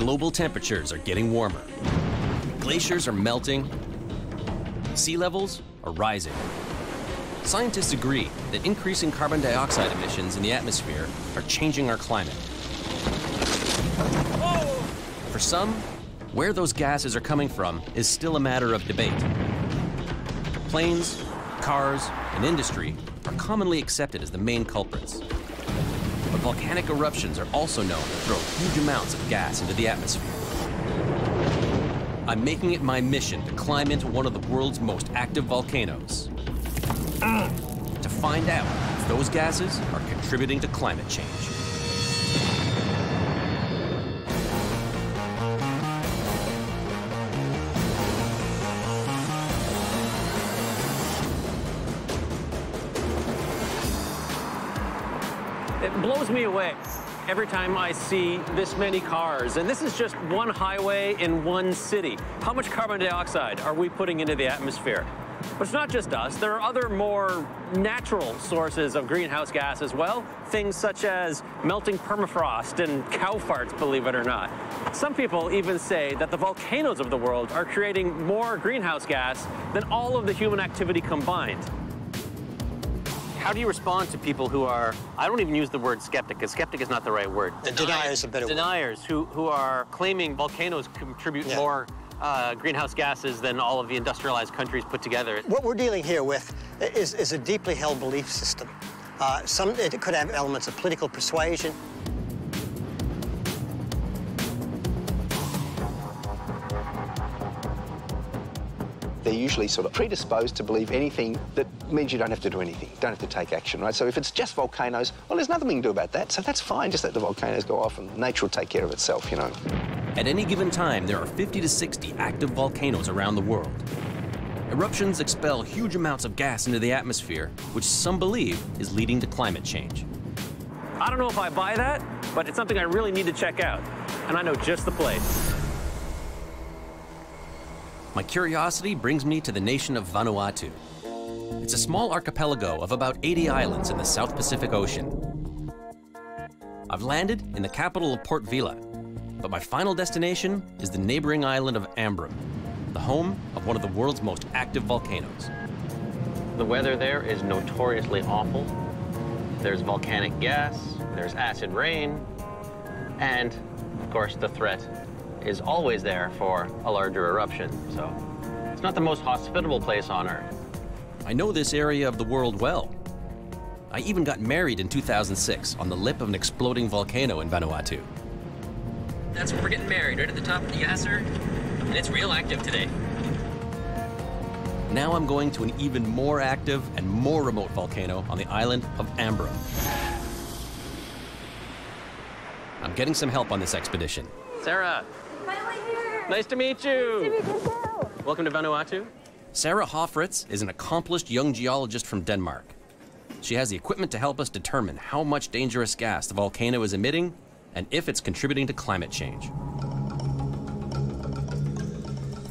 global temperatures are getting warmer. Glaciers are melting. Sea levels are rising. Scientists agree that increasing carbon dioxide emissions in the atmosphere are changing our climate. For some, where those gases are coming from is still a matter of debate. Planes, cars, and industry are commonly accepted as the main culprits. Volcanic eruptions are also known to throw huge amounts of gas into the atmosphere. I'm making it my mission to climb into one of the world's most active volcanoes. to find out if those gases are contributing to climate change. Me away every time I see this many cars. And this is just one highway in one city. How much carbon dioxide are we putting into the atmosphere? But it's not just us. There are other more natural sources of greenhouse gas as well. Things such as melting permafrost and cow farts, believe it or not. Some people even say that the volcanoes of the world are creating more greenhouse gas than all of the human activity combined. How do you respond to people who are, I don't even use the word skeptic, because skeptic is not the right word. The denier is a better word. Deniers who, who are claiming volcanoes contribute Yeah. more uh, greenhouse gases than all of the industrialized countries put together. What we're dealing here with is, is a deeply held belief system. Uh, some, it could have elements of political persuasion. They're usually sort of predisposed to believe anything that means you don't have to do anything, don't have to take action, right? So if it's just volcanoes, well, there's nothing we can do about that, so that's fine. Just let the volcanoes go off and nature will take care of itself, you know. At any given time, there are 50 to 60 active volcanoes around the world. Eruptions expel huge amounts of gas into the atmosphere, which some believe is leading to climate change. I don't know if I buy that, but it's something I really need to check out. And I know just the place. My curiosity brings me to the nation of Vanuatu. It's a small archipelago of about 80 islands in the South Pacific Ocean. I've landed in the capital of Port Vila, but my final destination is the neighboring island of Ambrym, the home of one of the world's most active volcanoes. The weather there is notoriously awful. There's volcanic gas, there's acid rain, and of course the threat is always there for a larger eruption. So it's not the most hospitable place on Earth. I know this area of the world well. I even got married in 2006 on the lip of an exploding volcano in Vanuatu. That's where we're getting married, right at the top of the Yasur. And it's real active today. Now I'm going to an even more active and more remote volcano on the island of Ambrym. I'm getting some help on this expedition. Sarah, Finally here. nice to meet you. Nice to meet you. Welcome to Vanuatu. Sarah Hoffritz is an accomplished young geologist from Denmark. She has the equipment to help us determine how much dangerous gas the volcano is emitting and if it's contributing to climate change.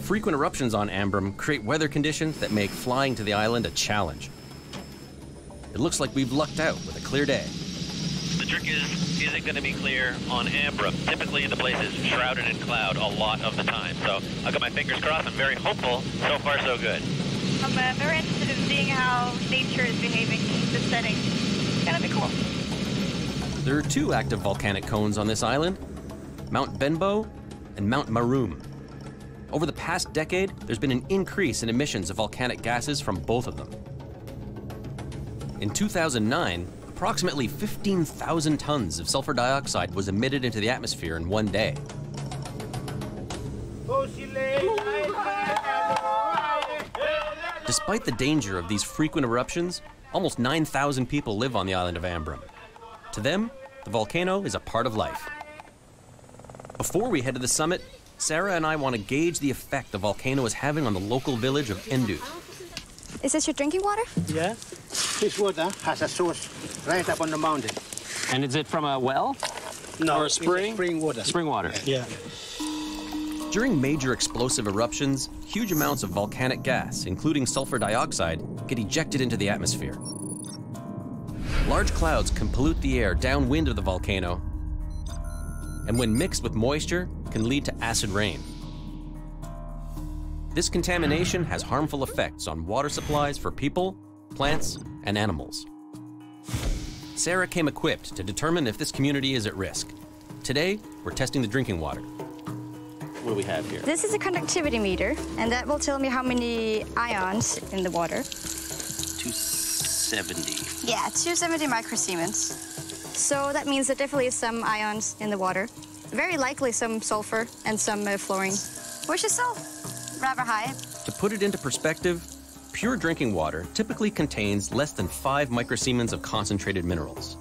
Frequent eruptions on Ambrym create weather conditions that make flying to the island a challenge. It looks like we've lucked out with a clear day. The trick is, is it going to be clear on Ambrym. Typically, in the place is shrouded in cloud a lot of the time. So I've got my fingers crossed. I'm very hopeful. So far, so good. I'm uh, very interested in seeing how nature is behaving in this setting. It's gonna be cool. There are two active volcanic cones on this island Mount Benbow and Mount Marum. Over the past decade, there's been an increase in emissions of volcanic gases from both of them. In 2009, approximately 15,000 tons of sulfur dioxide was emitted into the atmosphere in one day. Despite the danger of these frequent eruptions, almost 9,000 people live on the island of Ambrym. To them, the volcano is a part of life. Before we head to the summit, Sarah and I want to gauge the effect the volcano is having on the local village of Endu. Is this your drinking water? Yeah. This water has a source right up on the mountain. And is it from a well? No, Or a it's spring? spring water. Spring water. Yeah. During major explosive eruptions, huge amounts of volcanic gas, including sulfur dioxide, get ejected into the atmosphere. Large clouds can pollute the air downwind of the volcano, and when mixed with moisture, can lead to acid rain. This contamination has harmful effects on water supplies for people, plants, and animals. Sarah came equipped to determine if this community is at risk. Today, we're testing the drinking water. What do we have here? This is a conductivity meter, and that will tell me how many ions in the water. 270. Yeah, 270 microsiemens. So that means there definitely is some ions in the water. Very likely some sulfur and some uh, fluorine, is still rather high. To put it into perspective, pure drinking water typically contains less than 5 microsiemens of concentrated minerals.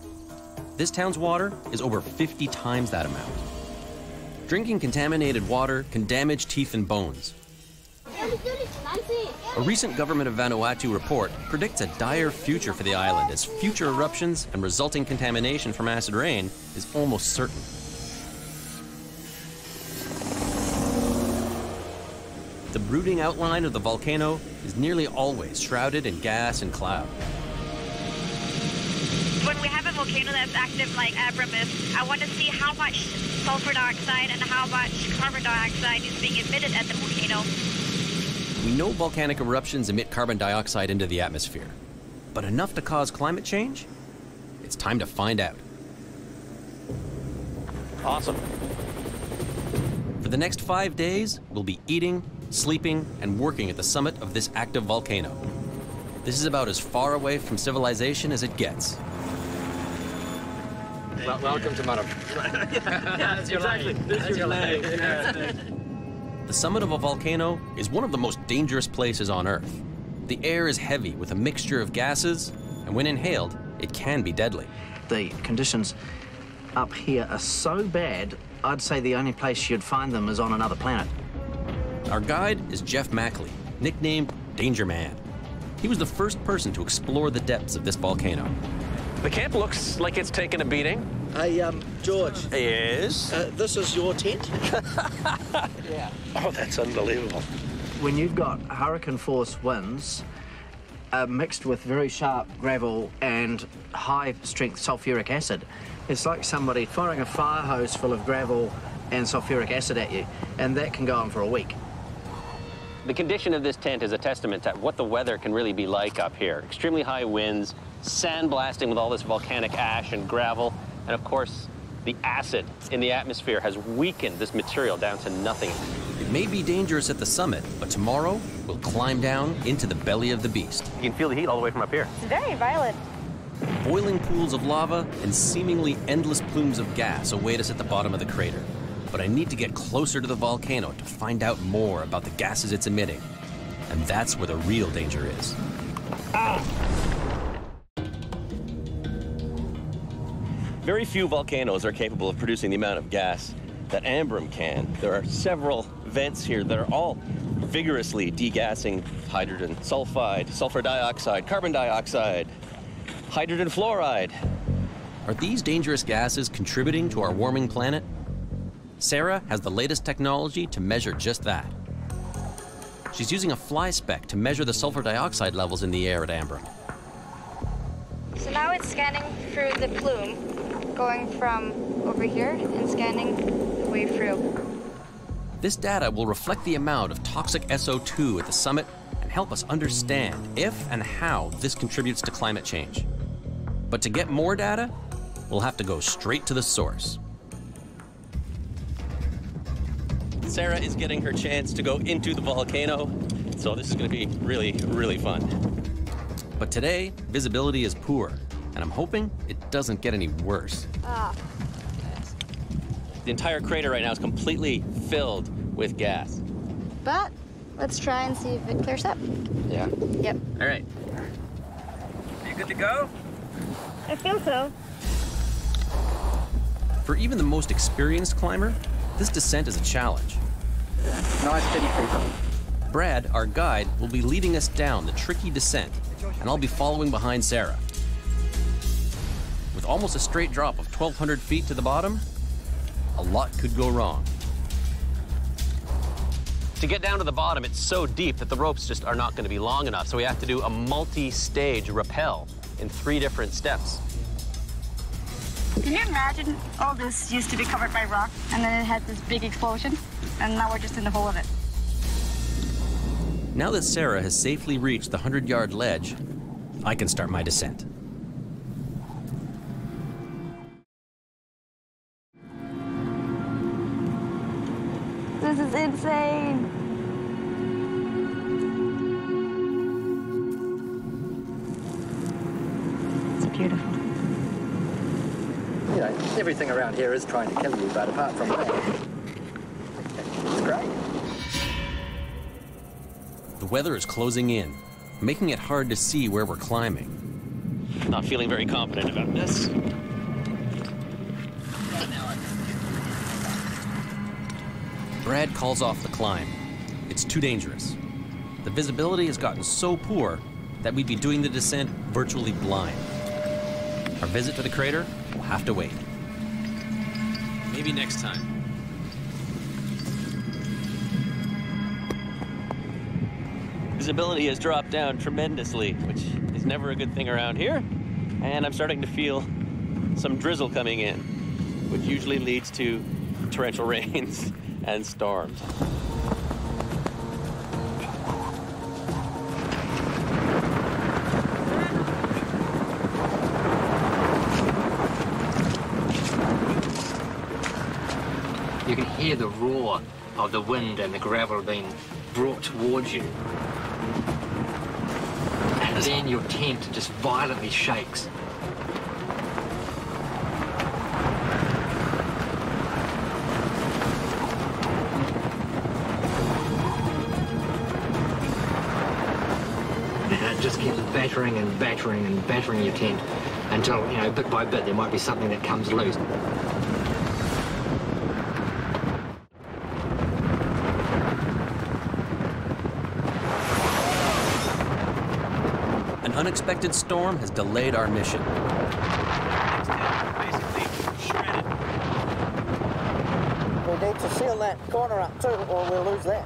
This town's water is over 50 times that amount. Drinking contaminated water can damage teeth and bones. A recent government of Vanuatu report predicts a dire future for the island as future eruptions and resulting contamination from acid rain is almost certain. The brooding outline of the volcano is nearly always shrouded in gas and cloud. When we have a volcano that's active like Abramis, I want to see how much sulfur dioxide and how much carbon dioxide is being emitted at the volcano. We know volcanic eruptions emit carbon dioxide into the atmosphere, but enough to cause climate change? It's time to find out. Awesome. For the next five days, we'll be eating, sleeping, and working at the summit of this active volcano. This is about as far away from civilization as it gets. Well, welcome to Mount That's your exactly. This is your leg. The summit of a volcano is one of the most dangerous places on Earth. The air is heavy with a mixture of gases, and when inhaled, it can be deadly. The conditions up here are so bad, I'd say the only place you'd find them is on another planet. Our guide is Geoff Mackley, nicknamed Danger Man. He was the first person to explore the depths of this volcano. The camp looks like it's taken a beating. Hey, um, George. Yes. Uh, this is your tent? Yeah. Oh, that's unbelievable. When you've got hurricane force winds uh, mixed with very sharp gravel and high strength sulfuric acid, it's like somebody firing a fire hose full of gravel and sulfuric acid at you, and that can go on for a week. The condition of this tent is a testament to what the weather can really be like up here. Extremely high winds, sandblasting with all this volcanic ash and gravel, and of course, the acid in the atmosphere has weakened this material down to nothing. It may be dangerous at the summit, but tomorrow we'll climb down into the belly of the beast. You can feel the heat all the way from up here. It's very violent. Boiling pools of lava and seemingly endless plumes of gas await us at the bottom of the crater. But I need to get closer to the volcano to find out more about the gases it's emitting. And that's where the real danger is. Very few volcanoes are capable of producing the amount of gas that Ambrym can. There are several vents here that are all vigorously degassing hydrogen sulfide, sulfur dioxide, carbon dioxide, hydrogen fluoride. Are these dangerous gases contributing to our warming planet? Sarah has the latest technology to measure just that. She's using a FLYSPEC to measure the sulfur dioxide levels in the air at Ambrym. So now it's scanning through the plume, going from over here and scanning the way through. This data will reflect the amount of toxic SO2 at the summit and help us understand if and how this contributes to climate change. But to get more data, we'll have to go straight to the source. Sarah is getting her chance to go into the volcano, so this is going to be really, really fun. But today, visibility is poor, and I'm hoping it doesn't get any worse. Ah. yes. The entire crater right now is completely filled with gas. But let's try and see if it clears up. Yeah. Yep. All right. Are you good to go? I feel so. For even the most experienced climber, this descent is a challenge. Nice. Brad, our guide, will be leading us down the tricky descent, and I'll be following behind Sarah. With almost a straight drop of 1,200 feet to the bottom, a lot could go wrong. To get down to the bottom, it's so deep that the ropes just are not going to be long enough, so we have to do a multi-stage rappel in three different steps. Can you imagine all this used to be covered by rock and then it had this big explosion and now we're just in the hole of it? Now that Sarah has safely reached the 100 yard ledge, I can start my descent. This is insane. It's beautiful. You know, everything around here is trying to kill you, but apart from that, it's great. The weather is closing in, making it hard to see where we're climbing. Not feeling very confident about this. Brad calls off the climb. It's too dangerous. The visibility has gotten so poor that we'd be doing the descent virtually blind. Our visit to the crater will have to wait. Maybe next time. Visibility has dropped down tremendously, which is never a good thing around here. And I'm starting to feel some drizzle coming in, which usually leads to torrential rains and storms. The roar of the wind and the gravel being brought towards you. And then your tent just violently shakes. And it just keeps battering and battering and battering your tent until, you know, bit by bit there might be something that comes loose. An unexpected storm has delayed our mission. We need to seal that corner up too, or we'll lose that.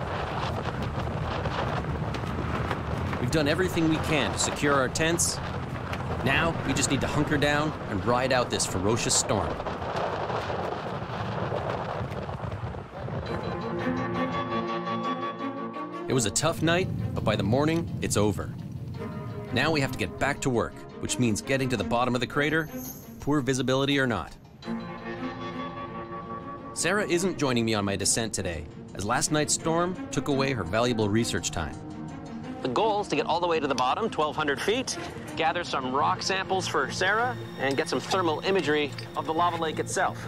We've done everything we can to secure our tents. Now, we just need to hunker down and ride out this ferocious storm. It was a tough night, but by the morning, it's over. Now we have to get back to work, which means getting to the bottom of the crater, poor visibility or not. Sarah isn't joining me on my descent today, as last night's storm took away her valuable research time. The goal is to get all the way to the bottom, 1,200 feet, gather some rock samples for Sarah, and get some thermal imagery of the lava lake itself.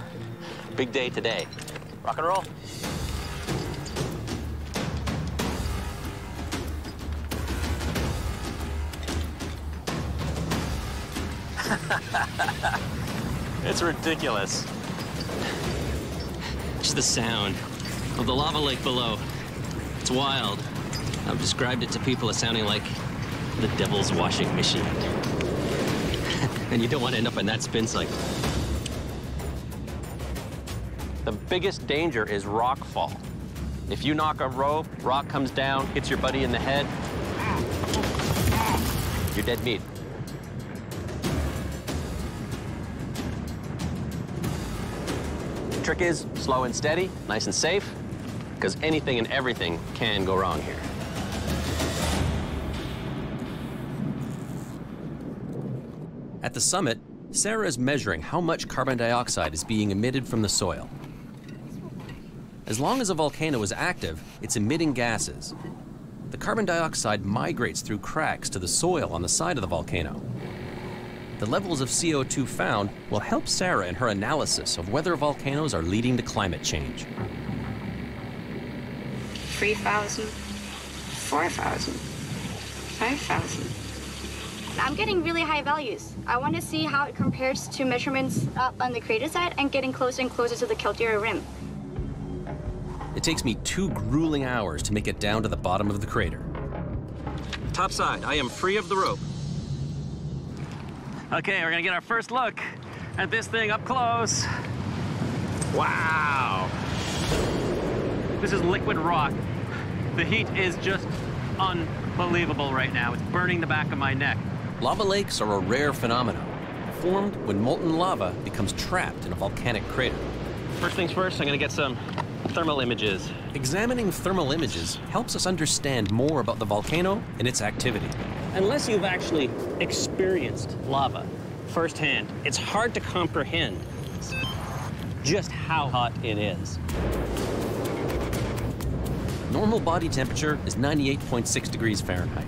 Big day today. Rock and roll. it's ridiculous. Just the sound of the lava lake below. It's wild. I've described it to people as sounding like the devil's washing machine. and you don't want to end up in that spin cycle. The biggest danger is rock fall. If you knock a rope, rock comes down, hits your buddy in the head, you're dead meat. Trick is slow and steady, nice and safe, because anything and everything can go wrong here. At the summit, Sarah is measuring how much carbon dioxide is being emitted from the soil. As long as a volcano is active, it's emitting gases. The carbon dioxide migrates through cracks to the soil on the side of the volcano. The levels of CO2 found will help Sarah in her analysis of whether volcanoes are leading to climate change. 3,000, 4,000, 5,000. I'm getting really high values. I want to see how it compares to measurements up on the crater side and getting closer and closer to the Caldera rim. It takes me two grueling hours to make it down to the bottom of the crater. Top side, I am free of the rope. Okay, we're gonna get our first look at this thing up close. Wow. This is liquid rock. The heat is just unbelievable right now. It's burning the back of my neck. Lava lakes are a rare phenomenon. formed when molten lava becomes trapped in a volcanic crater. First things first, I'm gonna get some thermal images. Examining thermal images helps us understand more about the volcano and its activity. Unless you've actually experienced lava firsthand, it's hard to comprehend just how hot it is. Normal body temperature is 98.6 degrees Fahrenheit.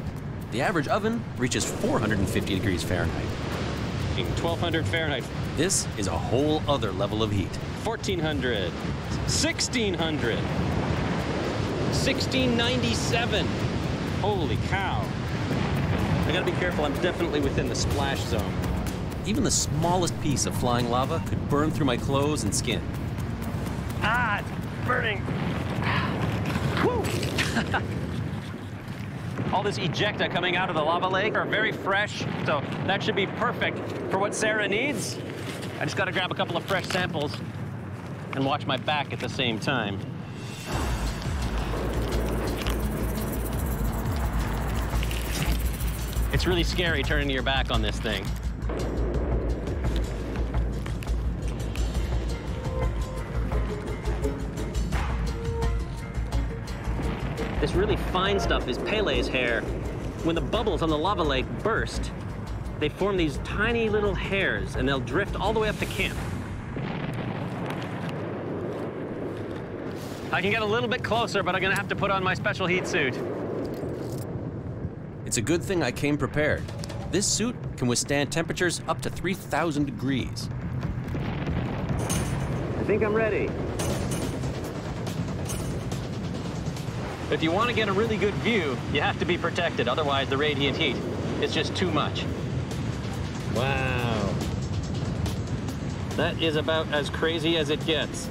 The average oven reaches 450 degrees Fahrenheit. 1200 Fahrenheit. This is a whole other level of heat. 1400, 1600, 1697. Holy cow. I gotta be careful, I'm definitely within the splash zone. Even the smallest piece of flying lava could burn through my clothes and skin. Ah, it's burning. All this ejecta coming out of the lava lake are very fresh, so that should be perfect for what Sarah needs. I just gotta grab a couple of fresh samples and watch my back at the same time. It's really scary turning your back on this thing. This really fine stuff is Pele's hair. When the bubbles on the lava lake burst, they form these tiny little hairs and they'll drift all the way up to camp. I can get a little bit closer, but I'm gonna have to put on my special heat suit. It's a good thing I came prepared. This suit can withstand temperatures up to 3,000 degrees. I think I'm ready. If you want to get a really good view, you have to be protected, otherwise the radiant heat is just too much. Wow. That is about as crazy as it gets.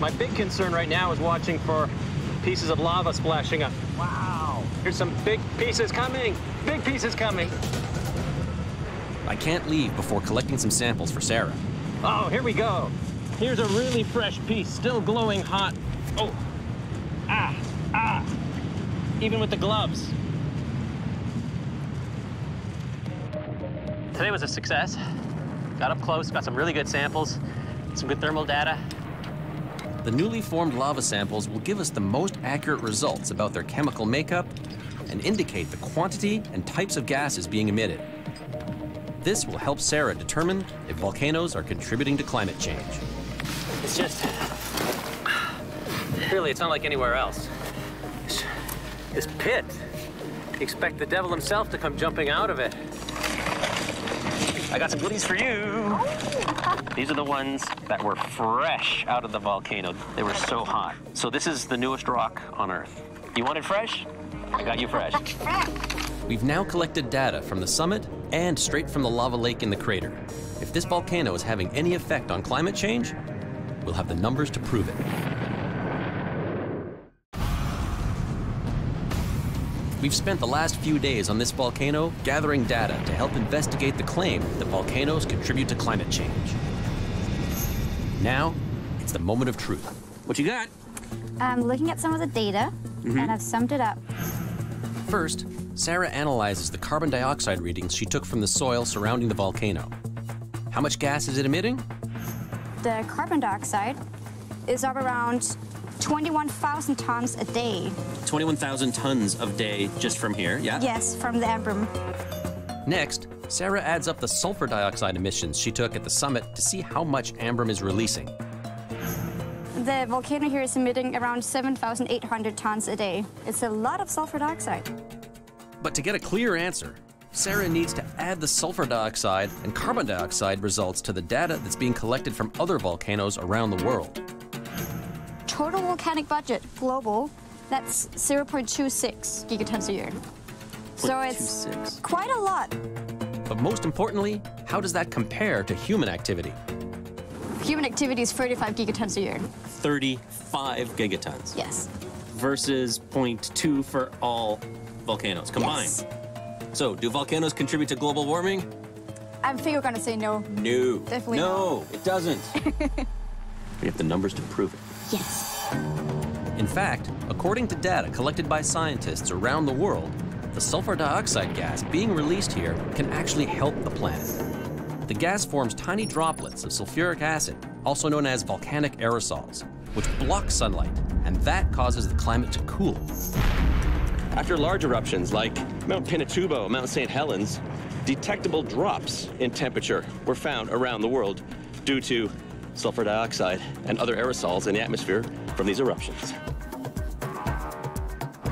My big concern right now is watching for pieces of lava splashing up. Wow. Here's some big pieces coming. Big pieces coming. I can't leave before collecting some samples for Sarah. Oh, here we go. Here's a really fresh piece, still glowing hot. Oh, ah, ah, even with the gloves. Today was a success. Got up close, got some really good samples, some good thermal data. The newly formed lava samples will give us the most accurate results about their chemical makeup and indicate the quantity and types of gases being emitted. This will help Sarah determine if volcanoes are contributing to climate change. It's just, really, it's not like anywhere else. This, this pit, you expect the devil himself to come jumping out of it. I got some goodies for you. These are the ones that were fresh out of the volcano. They were so hot. So this is the newest rock on Earth. You want it fresh? I got you fresh. We've now collected data from the summit and straight from the lava lake in the crater. If this volcano is having any effect on climate change, we'll have the numbers to prove it. We've spent the last few days on this volcano gathering data to help investigate the claim that volcanoes contribute to climate change. Now, it's the moment of truth. What you got? I'm looking at some of the data, Mhm. and I've summed it up. First, Sarah analyzes the carbon dioxide readings she took from the soil surrounding the volcano. How much gas is it emitting? The carbon dioxide is up around 21,000 tons a day. 21,000 tons of day just from here, yeah? Yes, from the Ambrym. Next, Sarah adds up the sulfur dioxide emissions she took at the summit to see how much Ambrym is releasing. The volcano here is emitting around 7,800 tons a day. It's a lot of sulfur dioxide. But to get a clear answer, Sarah needs to add the sulfur dioxide and carbon dioxide results to the data that's being collected from other volcanoes around the world. Total volcanic budget, global, that's 0.26 gigatons a year. So it's 0.26. quite a lot. But most importantly, how does that compare to human activity? Human activity is 35 gigatons a year. 35 gigatons. Yes. Versus 0.2 for all volcanoes combined. Yes. So, do volcanoes contribute to global warming? I am think you're gonna say no. No. Definitely no, it doesn't. we have the numbers to prove it. Yes. In fact, according to data collected by scientists around the world, the sulfur dioxide gas being released here can actually help the planet. the gas forms tiny droplets of sulfuric acid, also known as volcanic aerosols, which block sunlight, and that causes the climate to cool. After large eruptions like Mount Pinatubo, Mount St. Helens, detectable drops in temperature were found around the world due to sulfur dioxide and other aerosols in the atmosphere from these eruptions.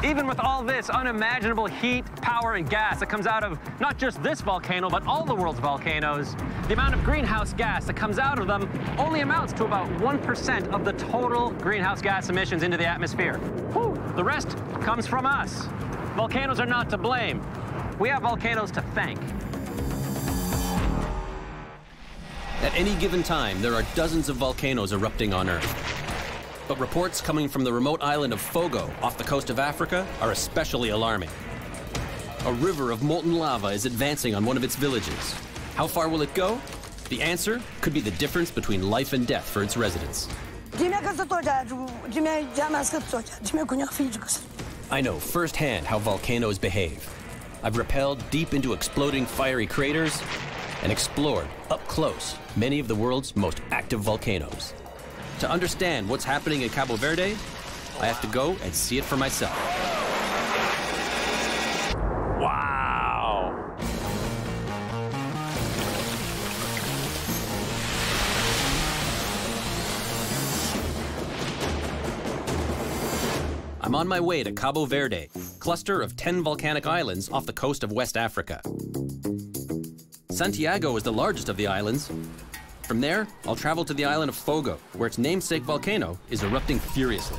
Even with all this unimaginable heat, power, and gas that comes out of not just this volcano, but all the world's volcanoes, the amount of greenhouse gas that comes out of them only amounts to about 1% of the total greenhouse gas emissions into the atmosphere. Whew. The rest comes from us. Volcanoes are not to blame. We have volcanoes to thank. At any given time, there are dozens of volcanoes erupting on Earth. But reports coming from the remote island of Fogo off the coast of Africa are especially alarming. A river of molten lava is advancing on one of its villages. How far will it go? The answer could be the difference between life and death for its residents. I know firsthand how volcanoes behave. I've rappelled deep into exploding fiery craters and explored, up close, many of the world's most active volcanoes. To understand what's happening in Cabo Verde, I have to go and see it for myself. Wow. I'm on my way to Cabo Verde, cluster of 10 volcanic islands off the coast of West Africa. Santiago is the largest of the islands. From there, I'll travel to the island of Fogo, where its namesake volcano is erupting furiously.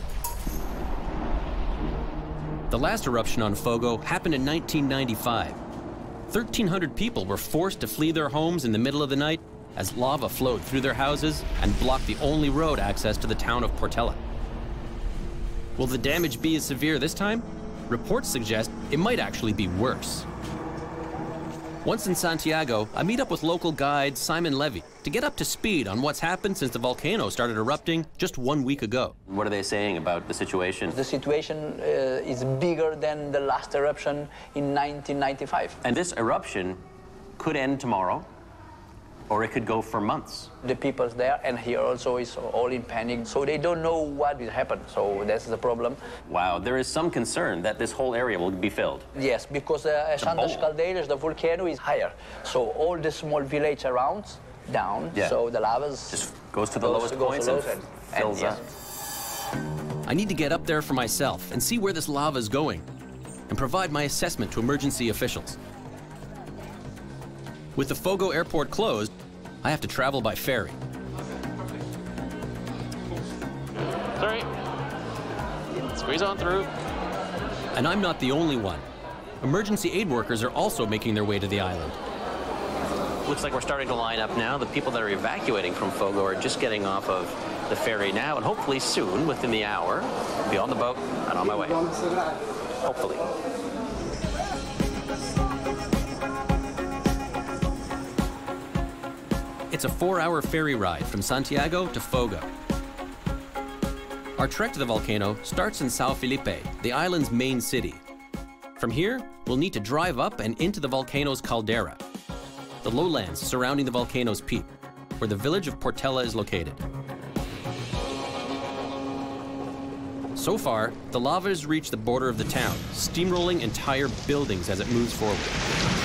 The last eruption on Fogo happened in 1995. 1,300 people were forced to flee their homes in the middle of the night as lava flowed through their houses and blocked the only road access to the town of Portela. Will the damage be as severe this time? Reports suggest it might actually be worse. Once in Santiago, I meet up with local guide Simon Levy to get up to speed on what's happened since the volcano started erupting just one week ago. What are they saying about the situation? The situation uh, is bigger than the last eruption in 1995. And this eruption could end tomorrow, or it could go for months. The people there and here also is all in panic, so they don't know what will happen. So that's the problem. Wow, there is some concern that this whole area will be filled. Yes, because uh, Santos Caldeiras, the volcano is higher, so all the small village around down. Yeah. So the lava just goes to the lowest points and fills up. I need to get up there for myself and see where this lava is going and provide my assessment to emergency officials. With the Fogo airport closed, I have to travel by ferry. Sorry. Squeeze on through. And I'm not the only one. Emergency aid workers are also making their way to the island. Looks like we're starting to line up now. The people that are evacuating from Fogo are just getting off of the ferry now, and hopefully soon, within the hour, I'll be on the boat and on my way. Hopefully. It's a four-hour ferry ride from Santiago to Fogo. Our trek to the volcano starts in Sao Felipe, the island's main city. From here, we'll need to drive up and into the volcano's caldera, the lowlands surrounding the volcano's peak, where the village of Portela is located. So far, the lava has reached the border of the town, steamrolling entire buildings as it moves forward.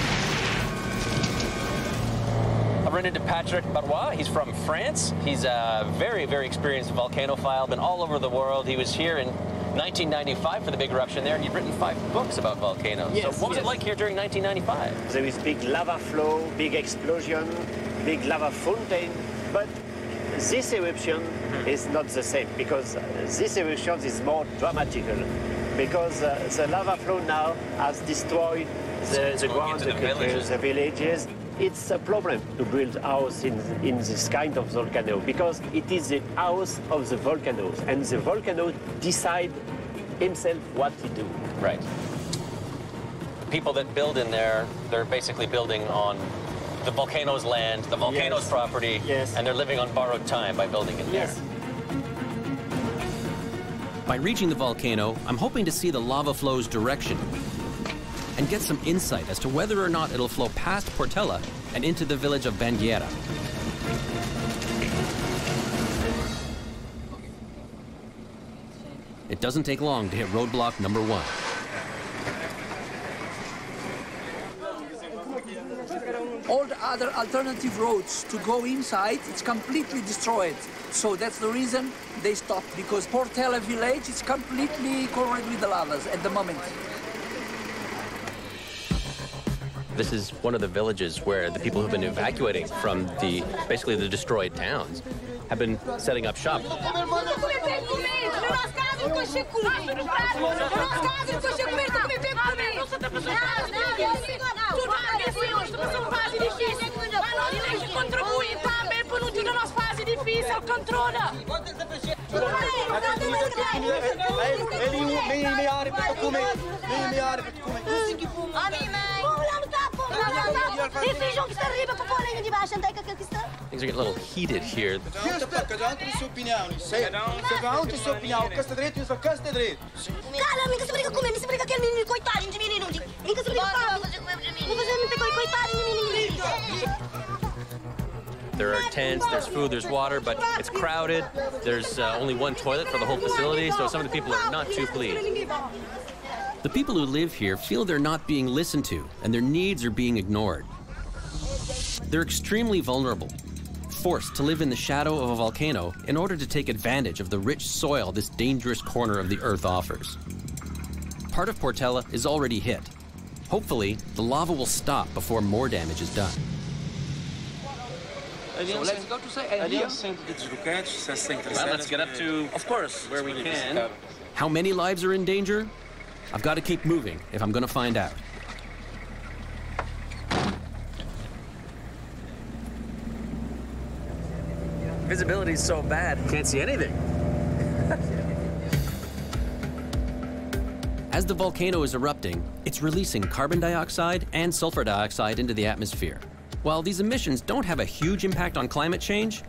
Run into Patrick Barois. He's from France. He's a very, very experienced volcanophile, been all over the world. He was here in 1995 for the big eruption there, and you've written five books about volcanoes. Yes, so what was yes. it like here during 1995? There is big lava flow, big explosion, big lava fountain, but this eruption is not the same because uh, this eruption is more dramatical because uh, the lava flow now has destroyed the, the ground, the, villages. the villages. It's a problem to build house in, in this kind of volcano because it is the house of the volcanoes and the volcano decide himself what to do. Right. People that build in there, they're basically building on the volcano's land, the volcano's Yes. property, Yes. and they're living on borrowed time by building in there. By reaching the volcano, I'm hoping to see the lava flow's direction and get some insight as to whether or not it'll flow past Portela and into the village of Bangaeira. It doesn't take long to hit roadblock number one. All the other alternative roads to go inside, it's completely destroyed. So that's the reason they stopped, because Portela village is completely covered with the lavas at the moment. This is one of the villages where the people who've been evacuating from the basically the destroyed towns have been setting up shop. Things are getting a little heated here. There are tents, there's food, there's water, but it's crowded. There's uh, only one toilet for the whole facility, so some of the people are not too pleased. The people who live here feel they're not being listened to and their needs are being ignored. They're extremely vulnerable, forced to live in the shadow of a volcano in order to take advantage of the rich soil this dangerous corner of the Earth offers. Part of Portela is already hit. Hopefully, the lava will stop before more damage is done. So let's go to say. Well, let's get up to, of course, where we can. How many lives are in danger? I've got to keep moving if I'm going to find out. Visibility is so bad, can't see anything. As the volcano is erupting, it's releasing carbon dioxide and sulfur dioxide into the atmosphere. While these emissions don't have a huge impact on climate change,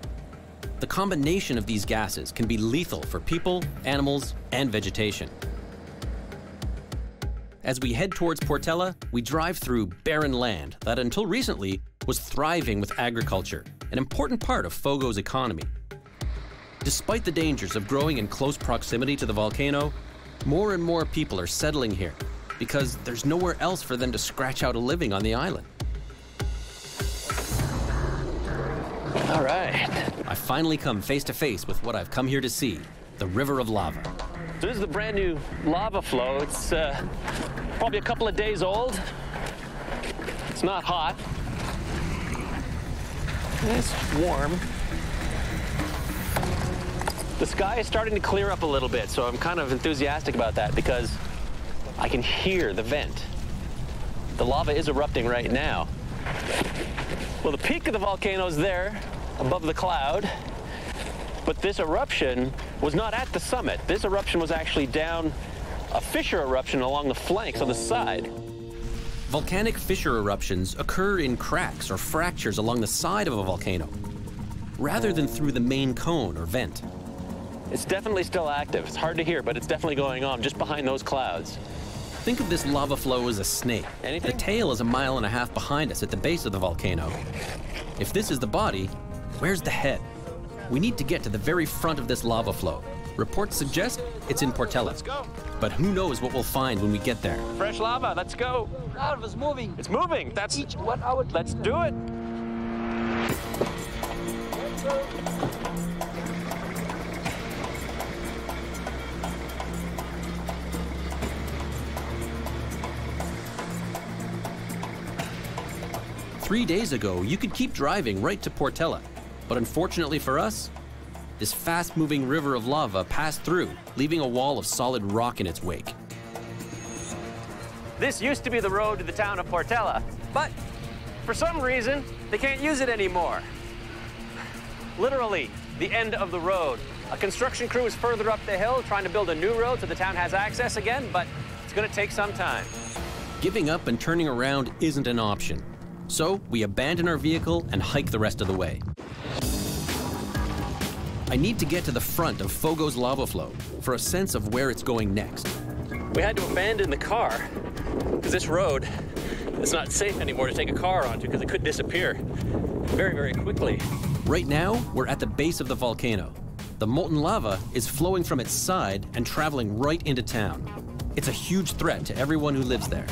the combination of these gases can be lethal for people, animals, and vegetation. As we head towards Portela, we drive through barren land that until recently was thriving with agriculture, an important part of Fogo's economy. Despite the dangers of growing in close proximity to the volcano, more and more people are settling here because there's nowhere else for them to scratch out a living on the island. All right. I finally come face to face with what I've come here to see the river of lava. So this is the brand new lava flow. It's uh, probably a couple of days old. It's not hot. It's warm. The sky is starting to clear up a little bit, so I'm kind of enthusiastic about that because I can hear the vent. The lava is erupting right now. Well, the peak of the volcano is there, above the cloud, but this eruption was not at the summit. This eruption was actually down a fissure eruption along the flanks on the side. Volcanic fissure eruptions occur in cracks or fractures along the side of a volcano, rather than through the main cone or vent. It's definitely still active. It's hard to hear, but it's definitely going on just behind those clouds. Think of this lava flow as a snake. Anything? The tail is a mile and a half behind us at the base of the volcano. If this is the body, where's the head? We need to get to the very front of this lava flow. Reports suggest it's in Portela. Let's go. But who knows what we'll find when we get there. Fresh lava, let's go. Lava's moving. It's moving. That's Each one hour. Let's do it. Three days ago, you could keep driving right to Portela. But unfortunately for us, this fast moving river of lava passed through, leaving a wall of solid rock in its wake. This used to be the road to the town of Portela, but for some reason, they can't use it anymore. Literally, the end of the road. A construction crew is further up the hill trying to build a new road so the town has access again, but it's going to take some time. Giving up and turning around isn't an option. So we abandon our vehicle and hike the rest of the way. I need to get to the front of Fogo's lava flow for a sense of where it's going next. We had to abandon the car because this road it's not safe anymore to take a car onto because it could disappear very, very quickly. Right now, we're at the base of the volcano. The molten lava is flowing from its side and traveling right into town. It's a huge threat to everyone who lives there.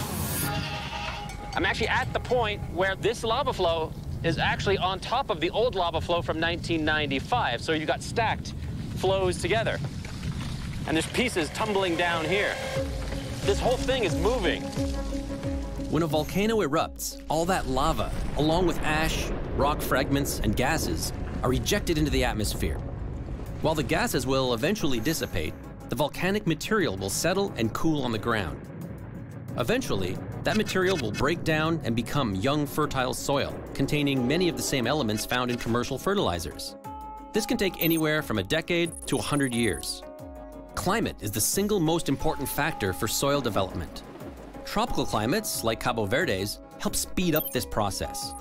I'm actually at the point where this lava flow is actually on top of the old lava flow from 1995. So you've got stacked flows together. And there's pieces tumbling down here. This whole thing is moving. When a volcano erupts, all that lava, along with ash, rock fragments, and gases, are ejected into the atmosphere. While the gases will eventually dissipate, the volcanic material will settle and cool on the ground. Eventually, that material will break down and become young, fertile soil, containing many of the same elements found in commercial fertilizers. This can take anywhere from a decade to 100 years. Climate is the single most important factor for soil development. Tropical climates, like Cabo Verde's, help speed up this process.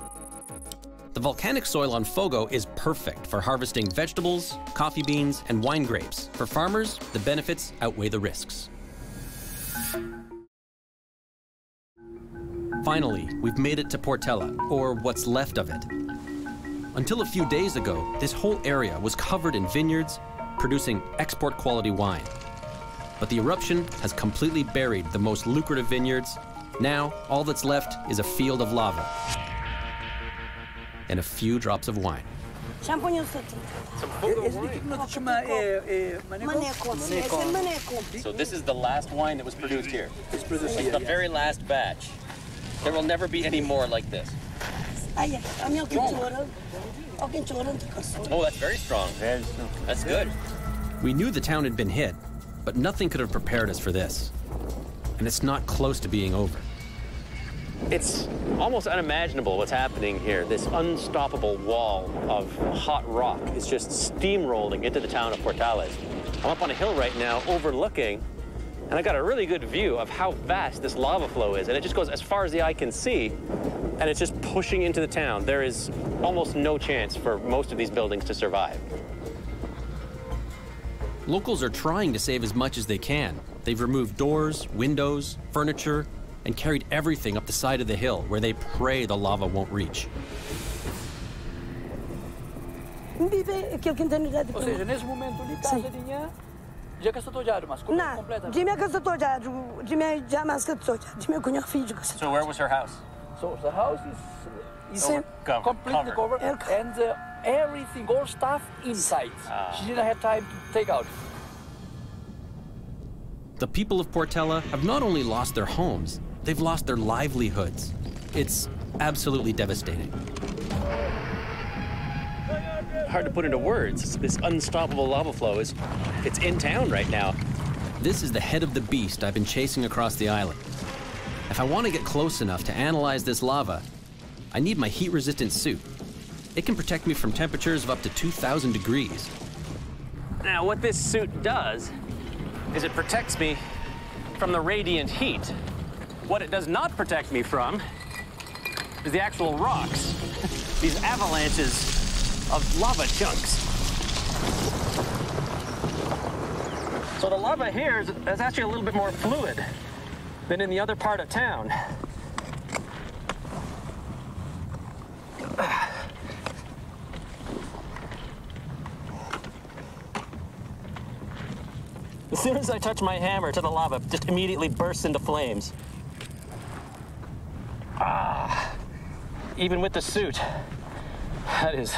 The volcanic soil on Fogo is perfect for harvesting vegetables, coffee beans, and wine grapes. For farmers, the benefits outweigh the risks. Finally, we've made it to Portela, or what's left of it. Until a few days ago, this whole area was covered in vineyards producing export quality wine. But the eruption has completely buried the most lucrative vineyards. Now, all that's left is a field of lava and a few drops of wine. So this is the last wine that was produced here. It's the very last batch. There will never be any more like this. Ai, a minha quintura. Ó, quintura de caçula. Oh, that's very strong. That's good. We knew the town had been hit, but nothing could have prepared us for this. And it's not close to being over. It's almost unimaginable what's happening here. This unstoppable wall of hot rock is just steamrolling into the town of Portela. I'm up on a hill right now overlooking, and I got a really good view of how vast this lava flow is. And it just goes as far as the eye can see, and it's just pushing into the town. There is almost no chance for most of these buildings to survive. Locals are trying to save as much as they can. They've removed doors, windows, furniture, and carried everything up the side of the hill where they pray the lava won't reach. Vive aquilo que entende de Ou seja, nesse momento ali, casa tinha já que estou já mas Não, completa. de minha casa estou já, de minha já mais que estou já, de minha filho que So where was her house? So the house is, is Sim. Covered, completely covered. covered, and uh, everything, all stuff inside. Ah. She didn't have time to take out. The people of Portela have not only lost their homes, they've lost their livelihoods. It's absolutely devastating. Hard to put into words. This unstoppable lava flow is, it's in town right now. This is the head of the beast I've been chasing across the island. If I want to get close enough to analyze this lava, I need my heat-resistant suit. It can protect me from temperatures of up to 2,000 degrees. Now, what this suit does is it protects me from the radiant heat. What it does not protect me from is the actual rocks, these avalanches of lava chunks. So the lava here is, is actually a little bit more fluid than in the other part of town. As soon as I touch my hammer to the lava, it just immediately bursts into flames. Ah, even with the suit, that is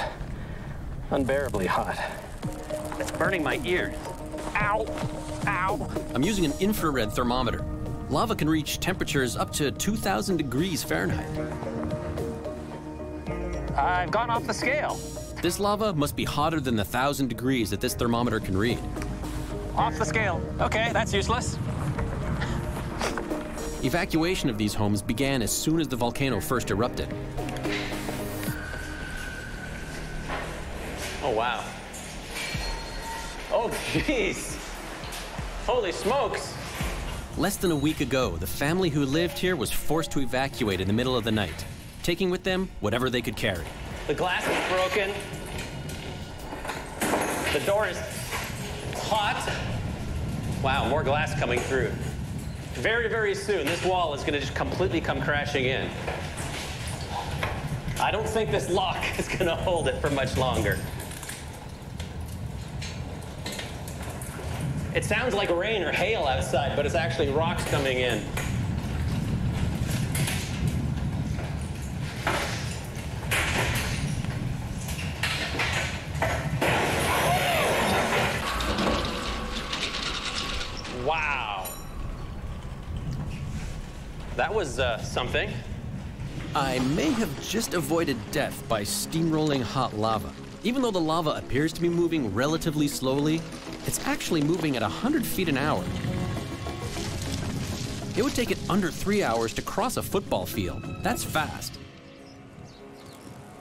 unbearably hot. It's burning my ears. Ow! Ow! I'm using an infrared thermometer. Lava can reach temperatures up to 2,000 degrees Fahrenheit. I've gone off the scale. This lava must be hotter than the 1,000 degrees that this thermometer can read. Off the scale. Okay, that's useless. Evacuation of these homes began as soon as the volcano first erupted. Wow. Oh, jeez. Holy smokes. Less than a week ago, the family who lived here was forced to evacuate in the middle of the night, taking with them whatever they could carry. The glass is broken. The door is hot. Wow, more glass coming through. very, very soon, this wall is going to just completely come crashing in. I don't think this lock is going to hold it for much longer. It sounds like rain or hail outside, but it's actually rocks coming in. Wow. That was uh, something. I may have just avoided death by steamrolling hot lava. Even though the lava appears to be moving relatively slowly, it's actually moving at 100 feet an hour. It would take it under three hours to cross a football field. That's fast.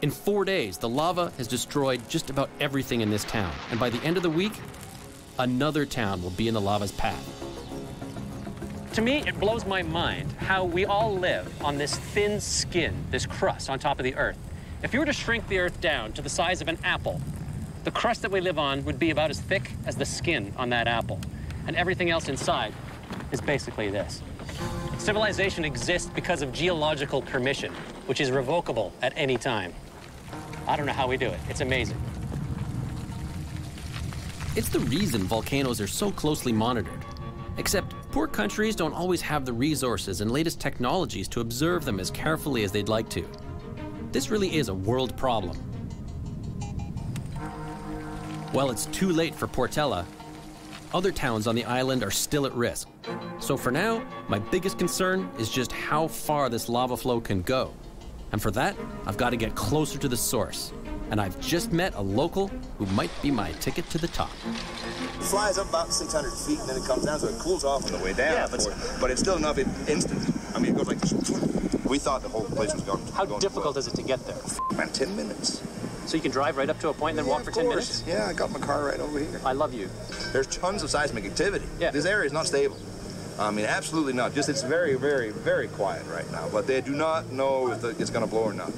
In four days, the lava has destroyed just about everything in this town, and by the end of the week, another town will be in the lava's path. To me, it blows my mind how we all live on this thin skin, this crust on top of the Earth. If you were to shrink the Earth down to the size of an apple, the crust that we live on would be about as thick as the skin on that apple. And everything else inside is basically this. Civilization exists because of geological permission, which is revocable at any time. I don't know how we do it. It's amazing. It's the reason volcanoes are so closely monitored. Except poor countries don't always have the resources and latest technologies to observe them as carefully as they'd like to. This really is a world problem. While it's too late for Portela, other towns on the island are still at risk. So for now, my biggest concern is just how far this lava flow can go. And for that, I've got to get closer to the source. And I've just met a local who might be my ticket to the top. It flies up about 600 feet and then it comes down, so it cools off on the way down. Yeah, but- but it's still enough in instant. I mean, it goes like this. We thought the whole place was gone. How difficult is it to get there? Man, 10 minutes. So you can drive right up to a point and then walk for 10 minutes? Yeah, I got my car right over here. I love you. There's tons of seismic activity. Yeah. This area is not stable. I mean, absolutely not. Just it's very, very, very quiet right now. But they do not know if the, it's going to blow or not.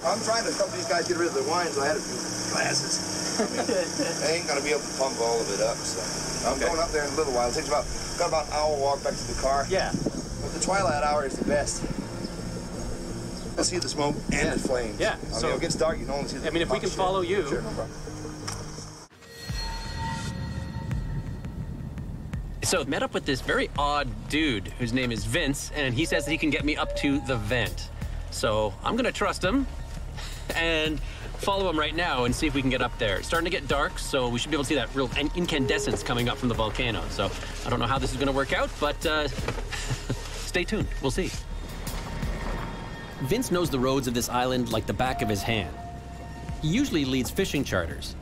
I'm trying to help these guys get rid of their wine, so I had a few glasses. I mean, they ain't going to be able to pump all of it up. So I'm going up there in a little while. It takes about got about an hour walk back to the car. Yeah. But the twilight hour is the best. You'll see the smoke and the flames. Yeah, I mean, so- it gets dark. You can only see the I mean, if we can shit. follow you- Sure, no. So I met up with this very odd dude whose name is Vince, and he says that he can get me up to the vent. So I'm gonna trust him and follow him right now and see if we can get up there. It's starting to get dark, so we should be able to see that real incandescence coming up from the volcano. So I don't know how this is gonna work out, but uh, stay tuned. We'll see. Vince knows the roads of this island like the back of his hand. He usually leads fishing charters,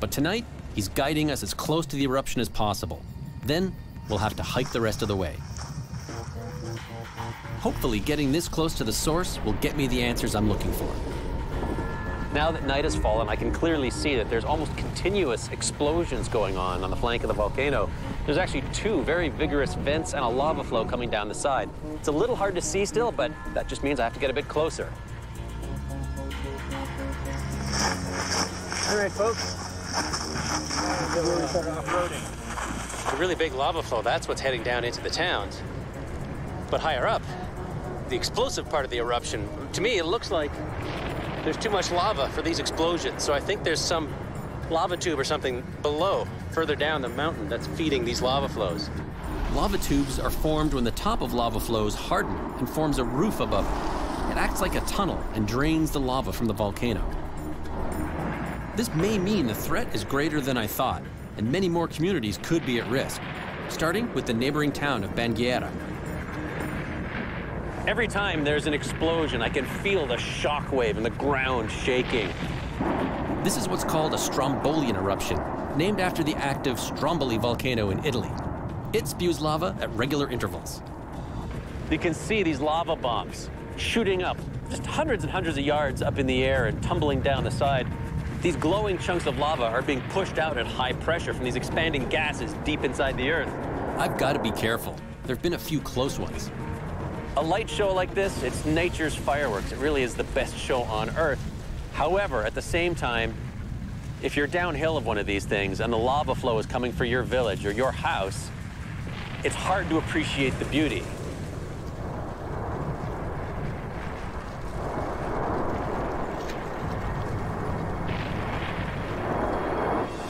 but tonight he's guiding us as close to the eruption as possible. Then we'll have to hike the rest of the way. Hopefully, getting this close to the source will get me the answers I'm looking for. Now that night has fallen, I can clearly see that there's almost continuous explosions going on on the flank of the volcano. There's actually two very vigorous vents and a lava flow coming down the side. It's a little hard to see still, but that just means I have to get a bit closer. All right, folks. The really big lava flow, that's what's heading down into the towns. But higher up, the explosive part of the eruption, to me, it looks like there's too much lava for these explosions. So I think there's some lava tube or something below, further down the mountain, that's feeding these lava flows. Lava tubes are formed when the top of lava flows harden and forms a roof above it. It acts like a tunnel and drains the lava from the volcano. This may mean the threat is greater than I thought, and many more communities could be at risk, starting with the neighboring town of Bangaeira. Every time there's an explosion, I can feel the shock wave and the ground shaking. This is what's called a Strombolian eruption, named after the active Stromboli volcano in Italy. It spews lava at regular intervals. You can see these lava bombs shooting up just hundreds and hundreds of yards up in the air and tumbling down the side. These glowing chunks of lava are being pushed out at high pressure from these expanding gases deep inside the earth. I've got to be careful. There have been a few close ones. A light show like this, it's nature's fireworks. It really is the best show on earth. However, at the same time, if you're downhill of one of these things and the lava flow is coming for your village or your house, it's hard to appreciate the beauty.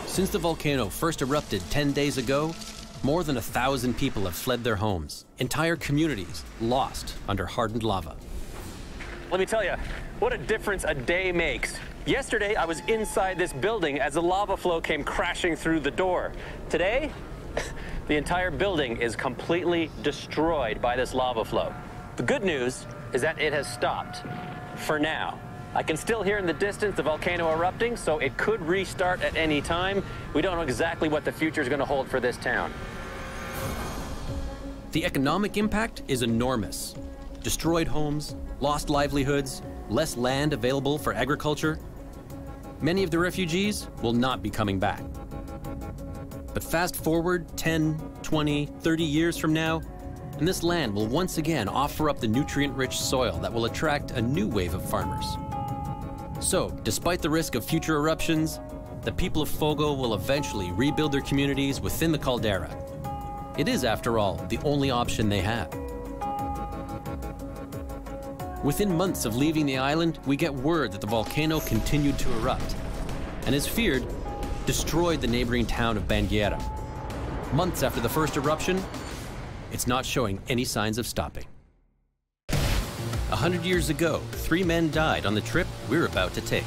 Since the volcano first erupted 10 days ago, more than a thousand people have fled their homes. Entire communities lost under hardened lava. Let me tell you, what a difference a day makes. Yesterday, I was inside this building as the lava flow came crashing through the door. Today, the entire building is completely destroyed by this lava flow. The good news is that it has stopped, for now. I can still hear in the distance the volcano erupting, so it could restart at any time. We don't know exactly what the future is going to hold for this town. The economic impact is enormous. Destroyed homes, lost livelihoods, less land available for agriculture. Many of the refugees will not be coming back. But fast forward 10, 20, 30 years from now, and this land will once again offer up the nutrient-rich soil that will attract a new wave of farmers. So, despite the risk of future eruptions, the people of Fogo will eventually rebuild their communities within the caldera. It is, after all, the only option they have. Within months of leaving the island, we get word that the volcano continued to erupt, and as feared, destroyed the neighboring town of Bangaeira. Months after the first eruption, it's not showing any signs of stopping. A hundred years ago, three men died on the trip we're about to take.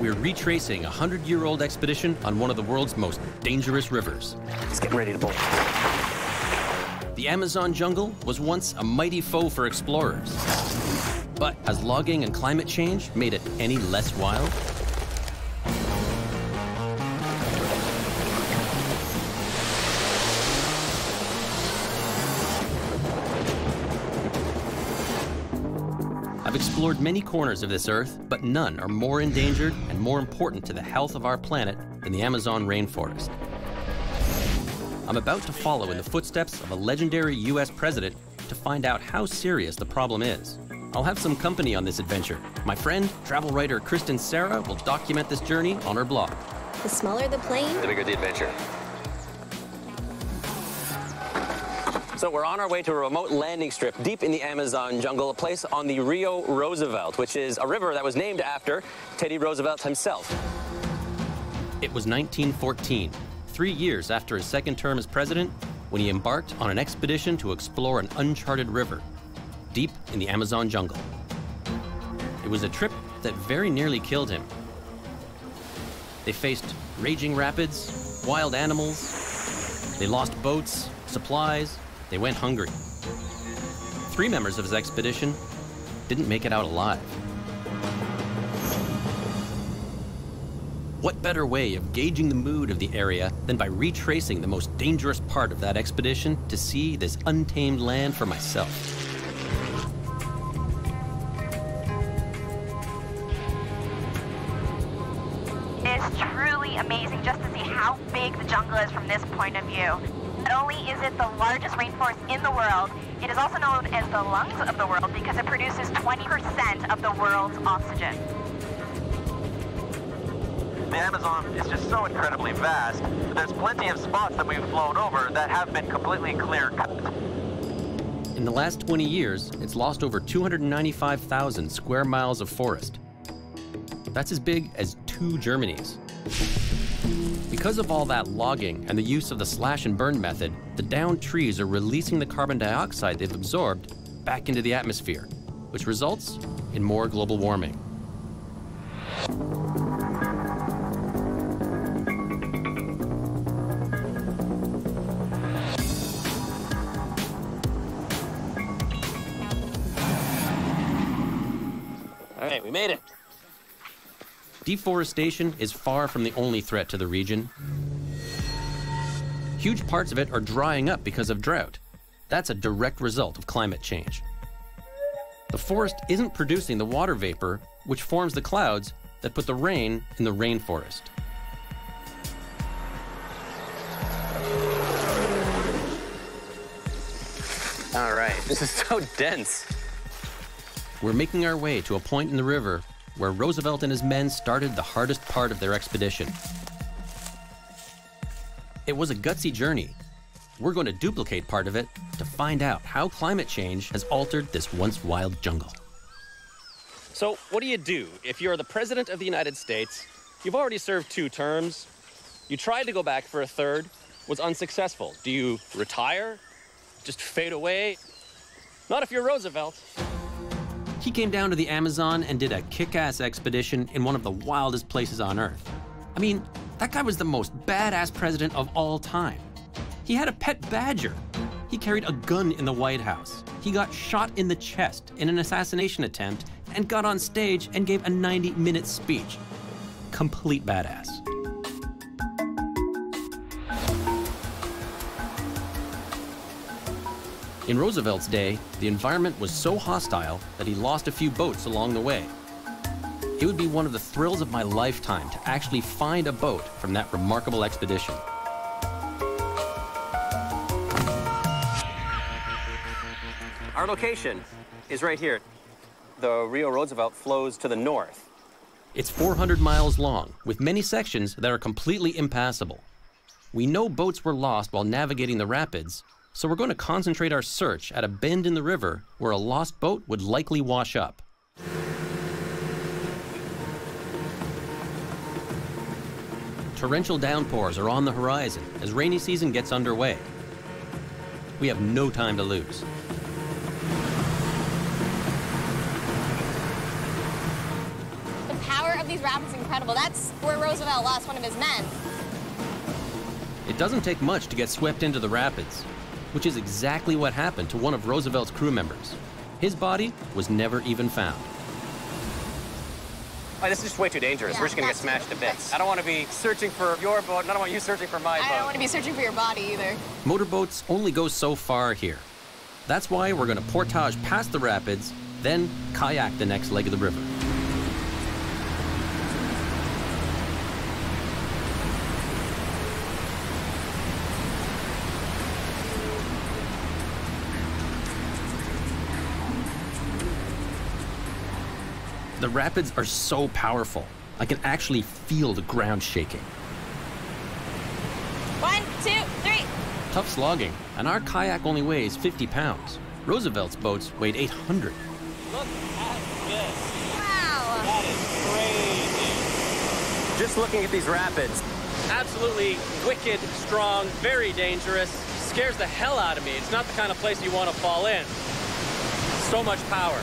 We're retracing a hundred-year-old expedition on one of the world's most dangerous rivers. Let's get ready to bolt. The Amazon jungle was once a mighty foe for explorers. But has logging and climate change made it any less wild? Explored many corners of this earth, but none are more endangered and more important to the health of our planet than the Amazon rainforest. I'm about to follow in the footsteps of a legendary US president to find out how serious the problem is. I'll have some company on this adventure. My friend, travel writer Kristen Sarah will document this journey on her blog. The smaller the plane, The bigger the adventure. So we're on our way to a remote landing strip deep in the Amazon jungle, a place on the Rio Roosevelt, which is a river that was named after Teddy Roosevelt himself. It was 1914, three years after his second term as president, when he embarked on an expedition to explore an uncharted river deep in the Amazon jungle. It was a trip that very nearly killed him. They faced raging rapids, wild animals, they lost boats, supplies, they went hungry. Three members of his expedition didn't make it out alive. What better way of gauging the mood of the area than by retracing the most dangerous part of that expedition to see this untamed land for myself? It's truly amazing just to see how big the jungle is from this point of view. Not only is it the largest rainforest in the world, it is also known as the lungs of the world because it produces 20% of the world's oxygen. The Amazon is just so incredibly vast. There's plenty of spots that we've flown over that have been completely clear cut. In the last 20 years, it's lost over 295,000 square miles of forest. That's as big as two Germanys. Because of all that logging and the use of the slash and burn method, the downed trees are releasing the carbon dioxide they've absorbed back into the atmosphere, which results in more global warming. All right, we made it. Deforestation is far from the only threat to the region. Huge parts of it are drying up because of drought. That's a direct result of climate change. The forest isn't producing the water vapor, which forms the clouds that put the rain in the rainforest. All right, this is so dense. We're making our way to a point in the river where Roosevelt and his men started the hardest part of their expedition It was a gutsy journey. We're going to duplicate part of it to find out how climate change has altered this once wild jungle. So, what do you do if you're the President of the United States? You've already served two terms. You tried to go back for a third, was unsuccessful. Do you retire? Just fade away? Not if you're Roosevelt. He came down to the Amazon and did a kick ass expedition in one of the wildest places on Earth. I mean, that guy was the most badass president of all time. He had a pet badger. He carried a gun in the White House. He got shot in the chest in an assassination attempt and got on stage and gave a 90 minute speech. Complete badass. In Roosevelt's day, the environment was so hostile that he lost a few boats along the way. It would be one of the thrills of my lifetime to actually find a boat from that remarkable expedition. Our location is right here. The Rio Roosevelt flows to the north. It's 400 miles long, with many sections that are completely impassable. We know boats were lost while navigating the rapids, so we're going to concentrate our search at a bend in the river where a lost boat would likely wash up. Torrential downpours are on the horizon as rainy season gets underway. We have no time to lose. The power of these rapids is incredible. That's where Roosevelt lost one of his men. It doesn't take much to get swept into the rapids, which is exactly what happened to one of Roosevelt's crew members. His body was never even found. Oh, this is just way too dangerous. Yeah, We're just gonna get smashed to bits. I don't want to be searching for your boat, and I don't want you searching for my I boat. I don't want to be searching for your body either. Motorboats only go so far here. That's why we're going to portage past the rapids, then kayak the next leg of the river. The rapids are so powerful. I can actually feel the ground shaking. One, two, three. Tough slogging, and our kayak only weighs 50 pounds. Roosevelt's boats weighed 800. Look at this. Wow. That is crazy. Just looking at these rapids, absolutely wicked, strong, very dangerous. Scares the hell out of me. It's not the kind of place you want to fall in. So much power.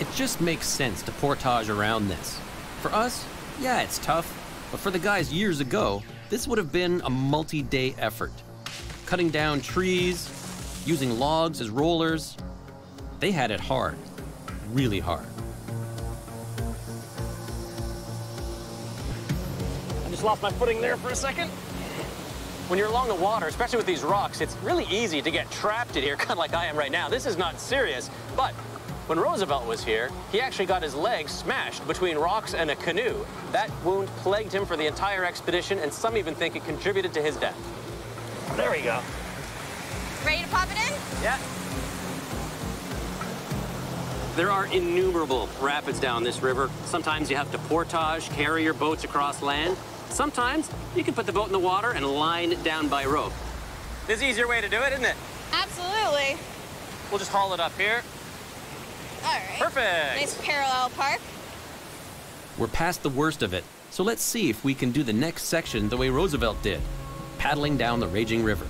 It just makes sense to portage around this. For us, yeah, it's tough, but for the guys years ago, this would have been a multi day effort. Cutting down trees, using logs as rollers. They had it hard, really hard. I just lost my footing there for a second. When you're along the water, especially with these rocks, it's really easy to get trapped in here, kind of like I am right now. This is not serious, but when Roosevelt was here, he actually got his leg smashed between rocks and a canoe. That wound plagued him for the entire expedition, and some even think it contributed to his death. There we go. Ready to pop it in? Yeah. There are innumerable rapids down this river. Sometimes you have to portage, carry your boats across land. Sometimes you can put the boat in the water and line it down by rope. This an easier way to do it, isn't it? Absolutely. We'll just haul it up here. All right. Perfect. Nice parallel park. We're past the worst of it, so let's see if we can do the next section the way Roosevelt did paddling down the raging river.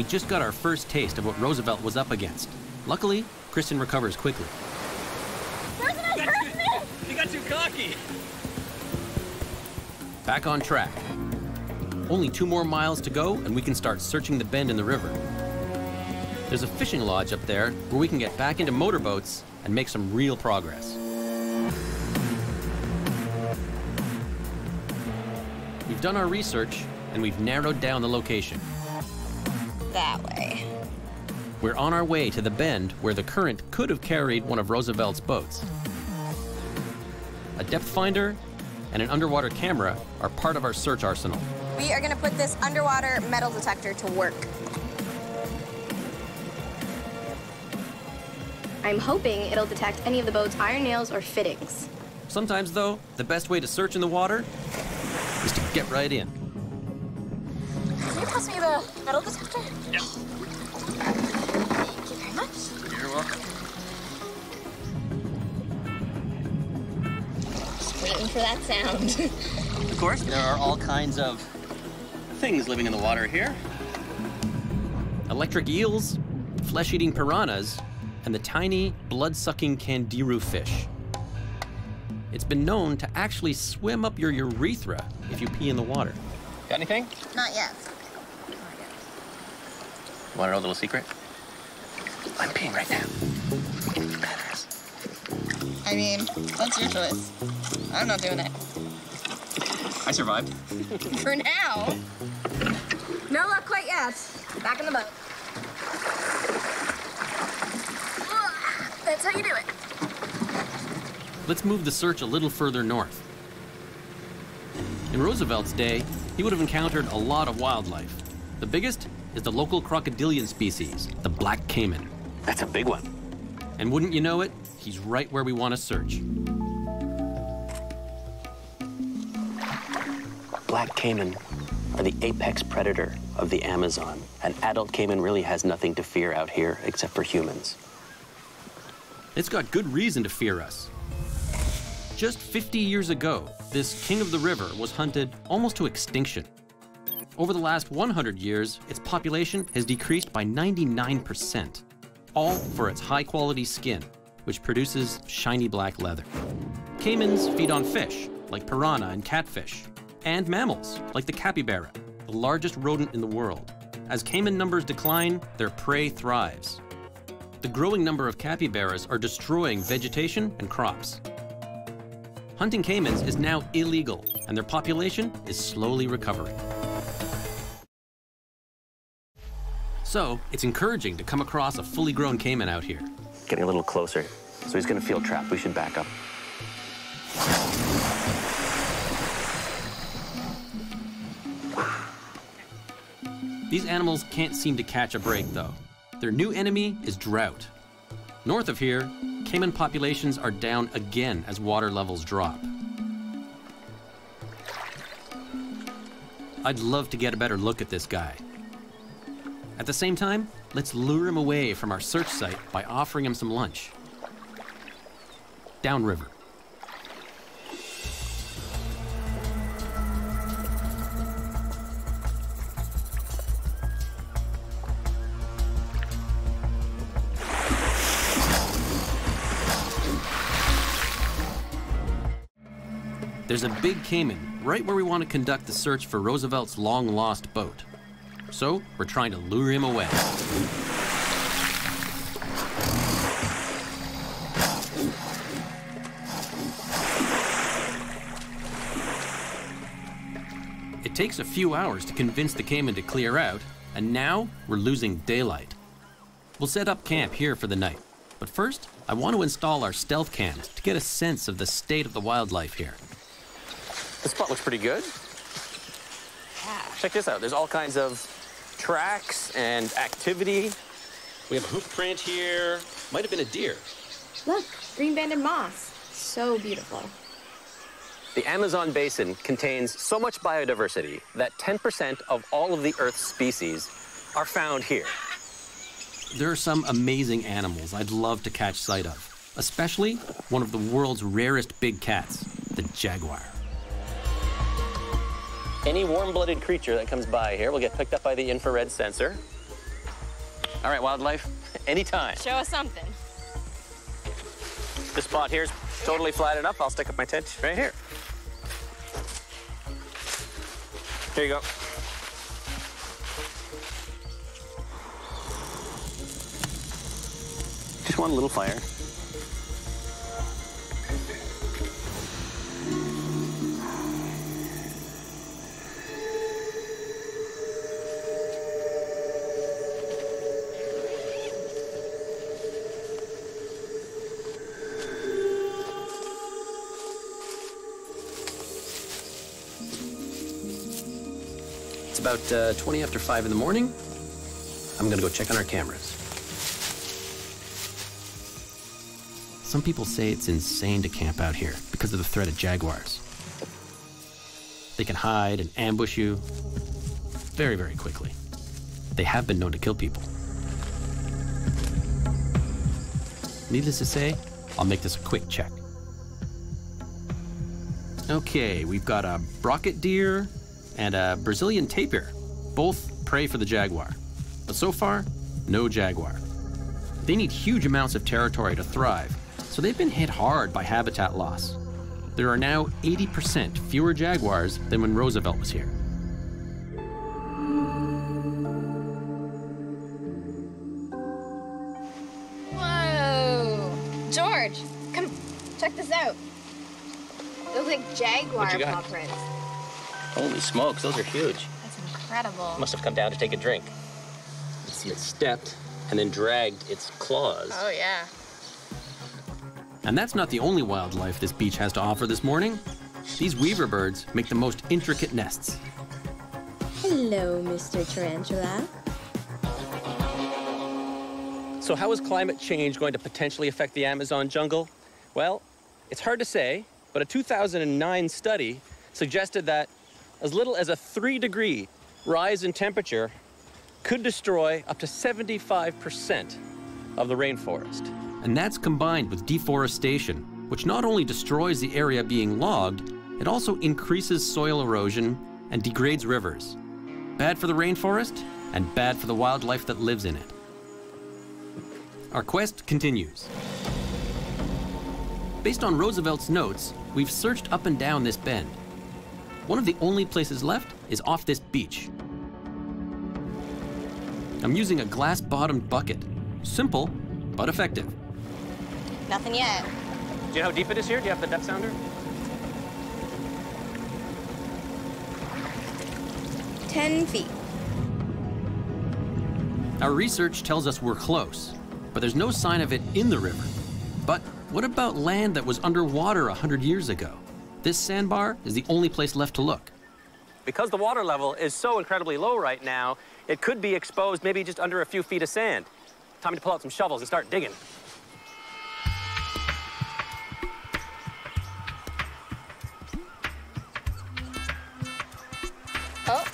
we just got our first taste of what Roosevelt was up against. Luckily, Kristen recovers quickly. President You got too cocky! Back on track. Only two more miles to go, and we can start searching the bend in the river. There's a fishing lodge up there where we can get back into motorboats and make some real progress. We've done our research, and we've narrowed down the location. That way. We're on our way to the bend where the current could have carried one of Roosevelt's boats. A depth finder and an underwater camera are part of our search arsenal. We are going to put this underwater metal detector to work. I'm hoping it'll detect any of the boat's iron nails or fittings. Sometimes, though, the best way to search in the water is to get right in. Can you pass me the metal detector? Yeah. Thank you very much. You're welcome. Just waiting for that sound. Of course, there are all kinds of things living in the water here. Electric eels, flesh-eating piranhas, and the tiny, blood-sucking candiru fish. It's been known to actually swim up your urethra if you pee in the water. Got anything? Not yet. Want to know a little secret? I'm peeing right now. I mean, that's your choice. I'm not doing it. I survived. For now. No luck quite yet. Back in the boat. That's how you do it. Let's move the search a little further north. In Roosevelt's day, he would have encountered a lot of wildlife. The biggest is the local crocodilian species, the black caiman. That's a big one. And wouldn't you know it, he's right where we want to search. Black caiman are the apex predator of the Amazon. An adult caiman really has nothing to fear out here except for humans. It's got good reason to fear us. Just 50 years ago, this king of the river was hunted almost to extinction. Over the last 100 years, its population has decreased by 99%, all for its high quality skin, which produces shiny black leather. Caimans feed on fish, like piranha and catfish, and mammals, like the capybara, the largest rodent in the world. As caiman numbers decline, their prey thrives. The growing number of capybaras are destroying vegetation and crops. Hunting caimans is now illegal, and their population is slowly recovering. So, it's encouraging to come across a fully grown caiman out here. Getting a little closer, so he's gonna feel trapped. We should back up. These animals can't seem to catch a break, though. Their new enemy is drought. North of here, caiman populations are down again as water levels drop. I'd love to get a better look at this guy. At the same time, let's lure him away from our search site by offering him some lunch. Downriver. There's a big caiman right where we want to conduct the search for Roosevelt's long lost boat. So, we're trying to lure him away. It takes a few hours to convince the caiman to clear out, and now we're losing daylight. We'll set up camp here for the night. But first, I want to install our stealth cams to get a sense of the state of the wildlife here. This spot looks pretty good. Check this out. There's all kinds of tracks and activity. We have a hoof print here. Might have been a deer. Look, green banded moss. So beautiful. The Amazon basin contains so much biodiversity that 10% of all of the Earth's species are found here. There are some amazing animals I'd love to catch sight of, especially one of the world's rarest big cats, the jaguar. Any warm-blooded creature that comes by here will get picked up by the infrared sensor. All right, wildlife, anytime. Show us something. This spot here is totally flat enough. I'll stick up my tent right here. Here you go. Just want a little fire. About uh, 20 after 5 in the morning. I'm gonna go check on our cameras. Some people say it's insane to camp out here because of the threat of jaguars. They can hide and ambush you very, very quickly. They have been known to kill people. Needless to say, I'll make this a quick check. Okay, we've got a brocket deer and a Brazilian tapir. Both prey for the jaguar. But so far, no jaguar. They need huge amounts of territory to thrive, so they've been hit hard by habitat loss. There are now 80% fewer jaguars than when Roosevelt was here. Whoa! George, come check this out. Those like jaguar What you got? paw prints. Holy smokes, those are huge. That's incredible. Must have come down to take a drink. You see it stepped and then dragged its claws. Oh yeah. And that's not the only wildlife this beach has to offer this morning. These weaver birds make the most intricate nests. Hello, Mr. Tarantula. So, how is climate change going to potentially affect the Amazon jungle? Well, it's hard to say, but a 2009 study suggested that as little as a three degree rise in temperature could destroy up to 75% of the rainforest. And that's combined with deforestation, which not only destroys the area being logged, it also increases soil erosion and degrades rivers. Bad for the rainforest and bad for the wildlife that lives in it. Our quest continues. Based on Roosevelt's notes, we've searched up and down this bend. One of the only places left is off this beach. I'm using a glass bottomed bucket. Simple, but effective. Nothing yet. Do you know how deep it is here? Do you have the depth sounder? Ten feet. Our research tells us we're close, but there's no sign of it in the river. But what about land that was underwater a hundred years ago? This sandbar is the only place left to look. Because the water level is so incredibly low right now, it could be exposed maybe just under a few feet of sand. Time to pull out some shovels and start digging. Oh.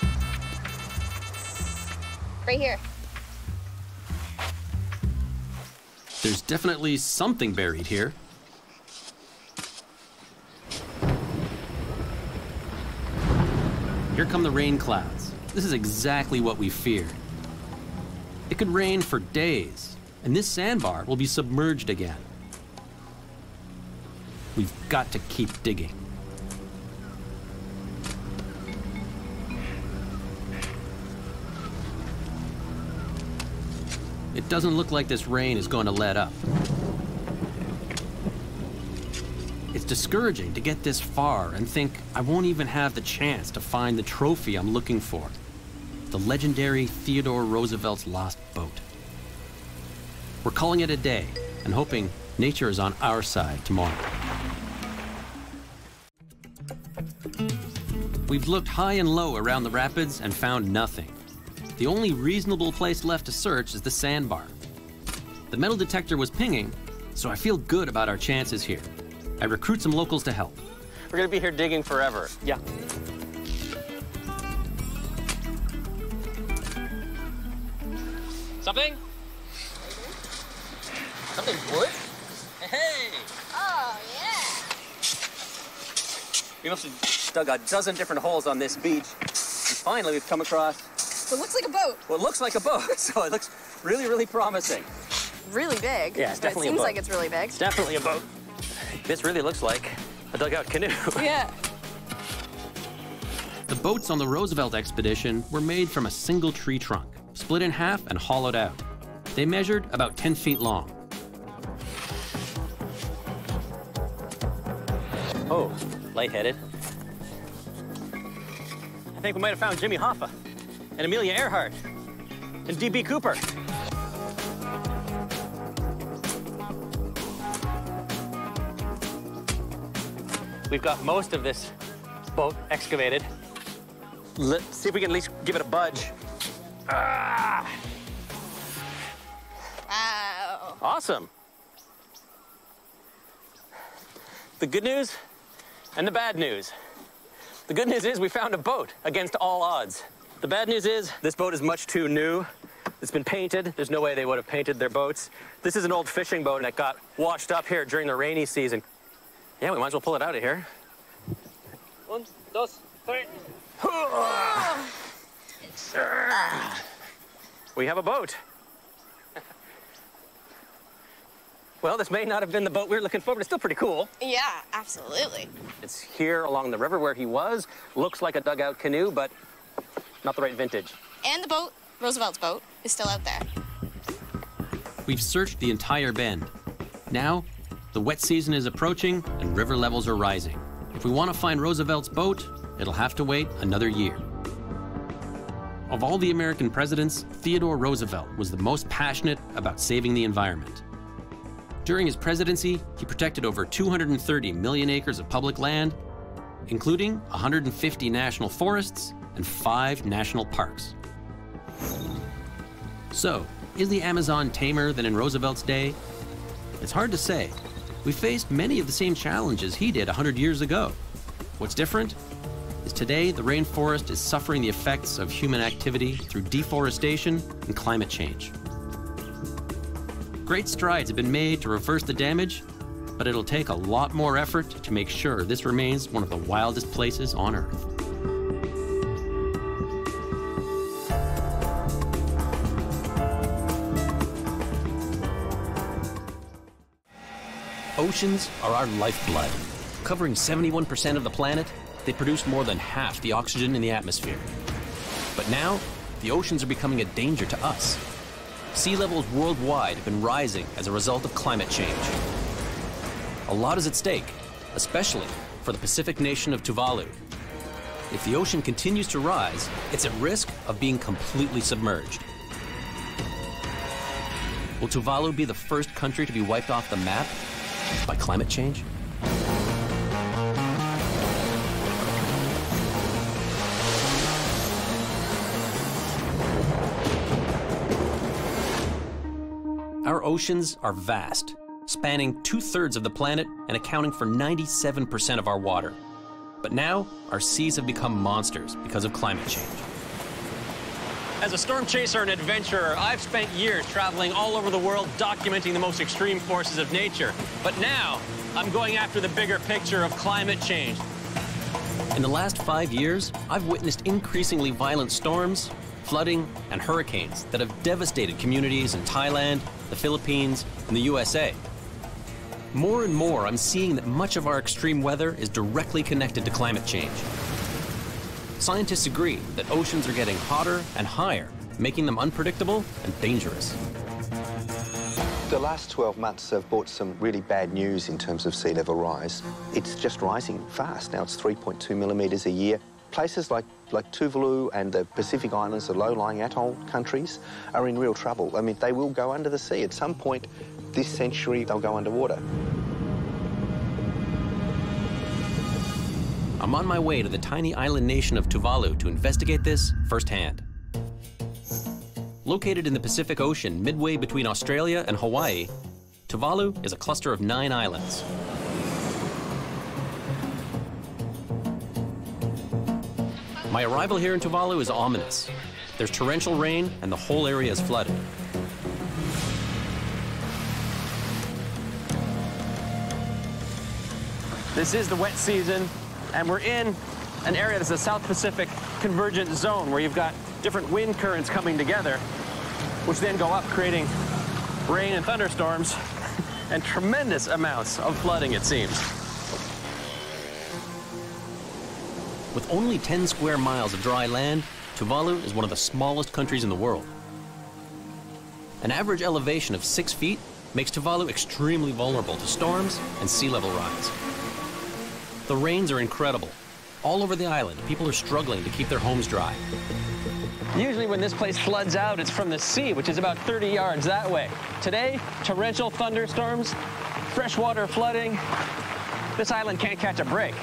Right here. There's definitely something buried here. Here come the rain clouds. This is exactly what we feared. It could rain for days, and this sandbar will be submerged again. We've got to keep digging. It doesn't look like this rain is going to let up. It's discouraging to get this far and think I won't even have the chance to find the trophy I'm looking for the legendary Theodore Roosevelt's lost boat. We're calling it a day and hoping nature is on our side tomorrow. We've looked high and low around the rapids and found nothing. The only reasonable place left to search is the sandbar. The metal detector was pinging, so I feel good about our chances here. I recruit some locals to help. We're gonna be here digging forever. Yeah. Something? Something wood? Hey! Oh, yeah. We must have dug a dozen different holes on this beach. And finally, we've come across It looks like a boat. what looks like a boat. So it looks really, really promising. Really big. Yeah, it's definitely a It seems like it's really big. It's definitely a boat. This really looks like a dugout canoe. Yeah. The boats on the Roosevelt expedition were made from a single tree trunk, split in half and hollowed out. They measured about 10 feet long. Oh, lightheaded. I think we might have found Jimmy Hoffa and Amelia Earhart and D.B. Cooper. We've got most of this boat excavated. Let's see if we can at least give it a budge. Ah! Wow. Awesome. The good news and the bad news. The good news is we found a boat against all odds. The bad news is this boat is much too new. It's been painted. There's no way they would have painted their boats. This is an old fishing boat that got washed up here during the rainy season. Yeah, we might as well pull it out of here. One, dos, three. We have a boat. Well, this may not have been the boat we were looking for, but it's still pretty cool. Yeah, absolutely. It's here along the river where he was. Looks like a dugout canoe, but not the right vintage. And the boat, Roosevelt's boat, is still out there. We've searched the entire bend. Now, the wet season is approaching and river levels are rising. If we want to find Roosevelt's boat, it'll have to wait another year. Of all the American presidents, Theodore Roosevelt was the most passionate about saving the environment. During his presidency, he protected over 230 million acres of public land, including 150 national forests and five national parks. So, is the Amazon tamer than in Roosevelt's day? It's hard to say. We faced many of the same challenges he did 100 years ago. What's different is today the rainforest is suffering the effects of human activity through deforestation and climate change. Great strides have been made to reverse the damage, but it'll take a lot more effort to make sure this remains one of the wildest places on Earth. Oceans are our lifeblood. Covering 71% of the planet, they produce more than half the oxygen in the atmosphere. But now, the oceans are becoming a danger to us. Sea levels worldwide have been rising as a result of climate change. A lot is at stake, especially for the Pacific nation of Tuvalu. If the ocean continues to rise, it's at risk of being completely submerged. Will Tuvalu be the first country to be wiped off the map by climate change? Our oceans are vast, spanning two thirds of the planet and accounting for 97% of our water. But now, our seas have become monsters because of climate change. As a storm chaser and adventurer, I've spent years traveling all over the world documenting the most extreme forces of nature. But now, I'm going after the bigger picture of climate change. In the last five years, I've witnessed increasingly violent storms, flooding, and hurricanes that have devastated communities in Thailand, the Philippines, and the USA. More and more, I'm seeing that much of our extreme weather is directly connected to climate change. Scientists agree that oceans are getting hotter and higher, making them unpredictable and dangerous. The last 12 months have brought some really bad news in terms of sea level rise. It's just rising fast. Now it's 3.2 millimetres a year. Places like, like Tuvalu and the Pacific Islands, the low-lying atoll countries, are in real trouble. I mean, they will go under the sea. At some point this century, they'll go underwater. I'm on my way to the tiny island nation of Tuvalu to investigate this firsthand. Located in the Pacific Ocean, midway between Australia and Hawaii, Tuvalu is a cluster of nine islands. My arrival here in Tuvalu is ominous. There's torrential rain and the whole area is flooded. This is the wet season, and we're in an area that's a South Pacific convergent zone where you've got different wind currents coming together, which then go up, creating rain and thunderstorms and tremendous amounts of flooding, it seems. With only 10 square miles of dry land, Tuvalu is one of the smallest countries in the world. An average elevation of six feet makes Tuvalu extremely vulnerable to storms and sea level rise. The rains are incredible. All over the island, people are struggling to keep their homes dry. Usually when this place floods out, it's from the sea, which is about 30 yards that way. Today, torrential thunderstorms, freshwater flooding. This island can't catch a break.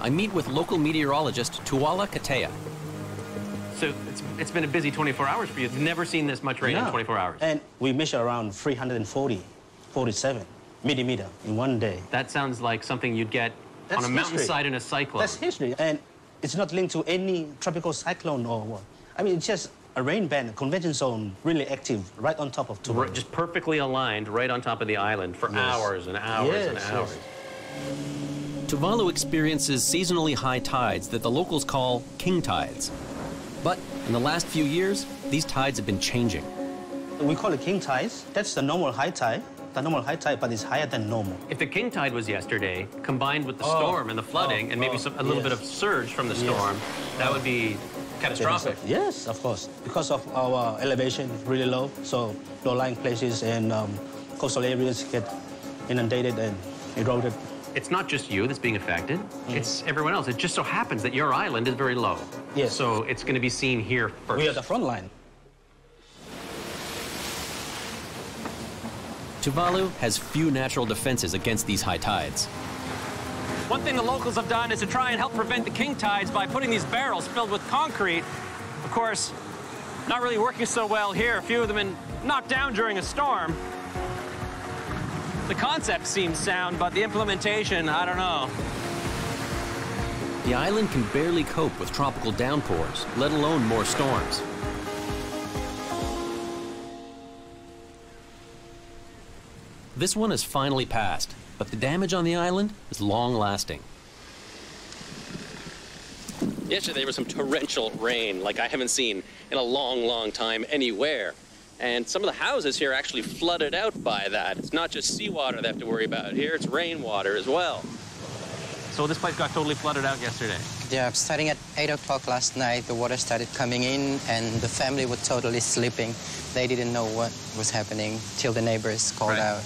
I meet with local meteorologist Tauala Katea. So it's, it's been a busy 24 hours for you. You've never seen this much rain in 24 hours. And we measure around 340, 47 millimeter in one day. That sounds like something you'd get That's on a history. mountainside in a cyclone. That's history. And it's not linked to any tropical cyclone or what. I mean, it's just a rain band, a convection zone, really active right on top of R- Tuvalu. just perfectly aligned right on top of the island for Yes. hours and hours and Yes, hours. Tuvalu experiences seasonally high tides that the locals call king tides. But in the last few years, these tides have been changing. We call it king tides. That's the normal high tide. The normal high tide, but it's higher than normal. If the king tide was yesterday, combined with the Oh, storm and the flooding, oh, and maybe oh, some, a little yes. bit of surge from the Yes. storm, that would be catastrophic. Yes, of course. Because of our elevation really low, so low-lying places and um, coastal areas get inundated and eroded. It's not just you that's being affected, it's everyone else. It just so happens that your island is very low. Yes. So it's going to be seen here first. We are the front line. Tuvalu has few natural defenses against these high tides. One thing the locals have done is to try and help prevent the king tides by putting these barrels filled with concrete. Of course, not really working so well here. A few of them been knocked down during a storm. The concept seems sound, but the implementation, I don't know. The island can barely cope with tropical downpours, let alone more storms. This one has finally passed, but the damage on the island is long lasting. Yesterday there was some torrential rain like I haven't seen in a long, long time anywhere. And some of the houses here actually flooded out by that. It's not just seawater they have to worry about here, it's rainwater as well. So this place got totally flooded out yesterday. Yeah, starting at 8 o'clock last night, the water started coming in and the family was totally sleeping. They didn't know what was happening till the neighbors called Right. out.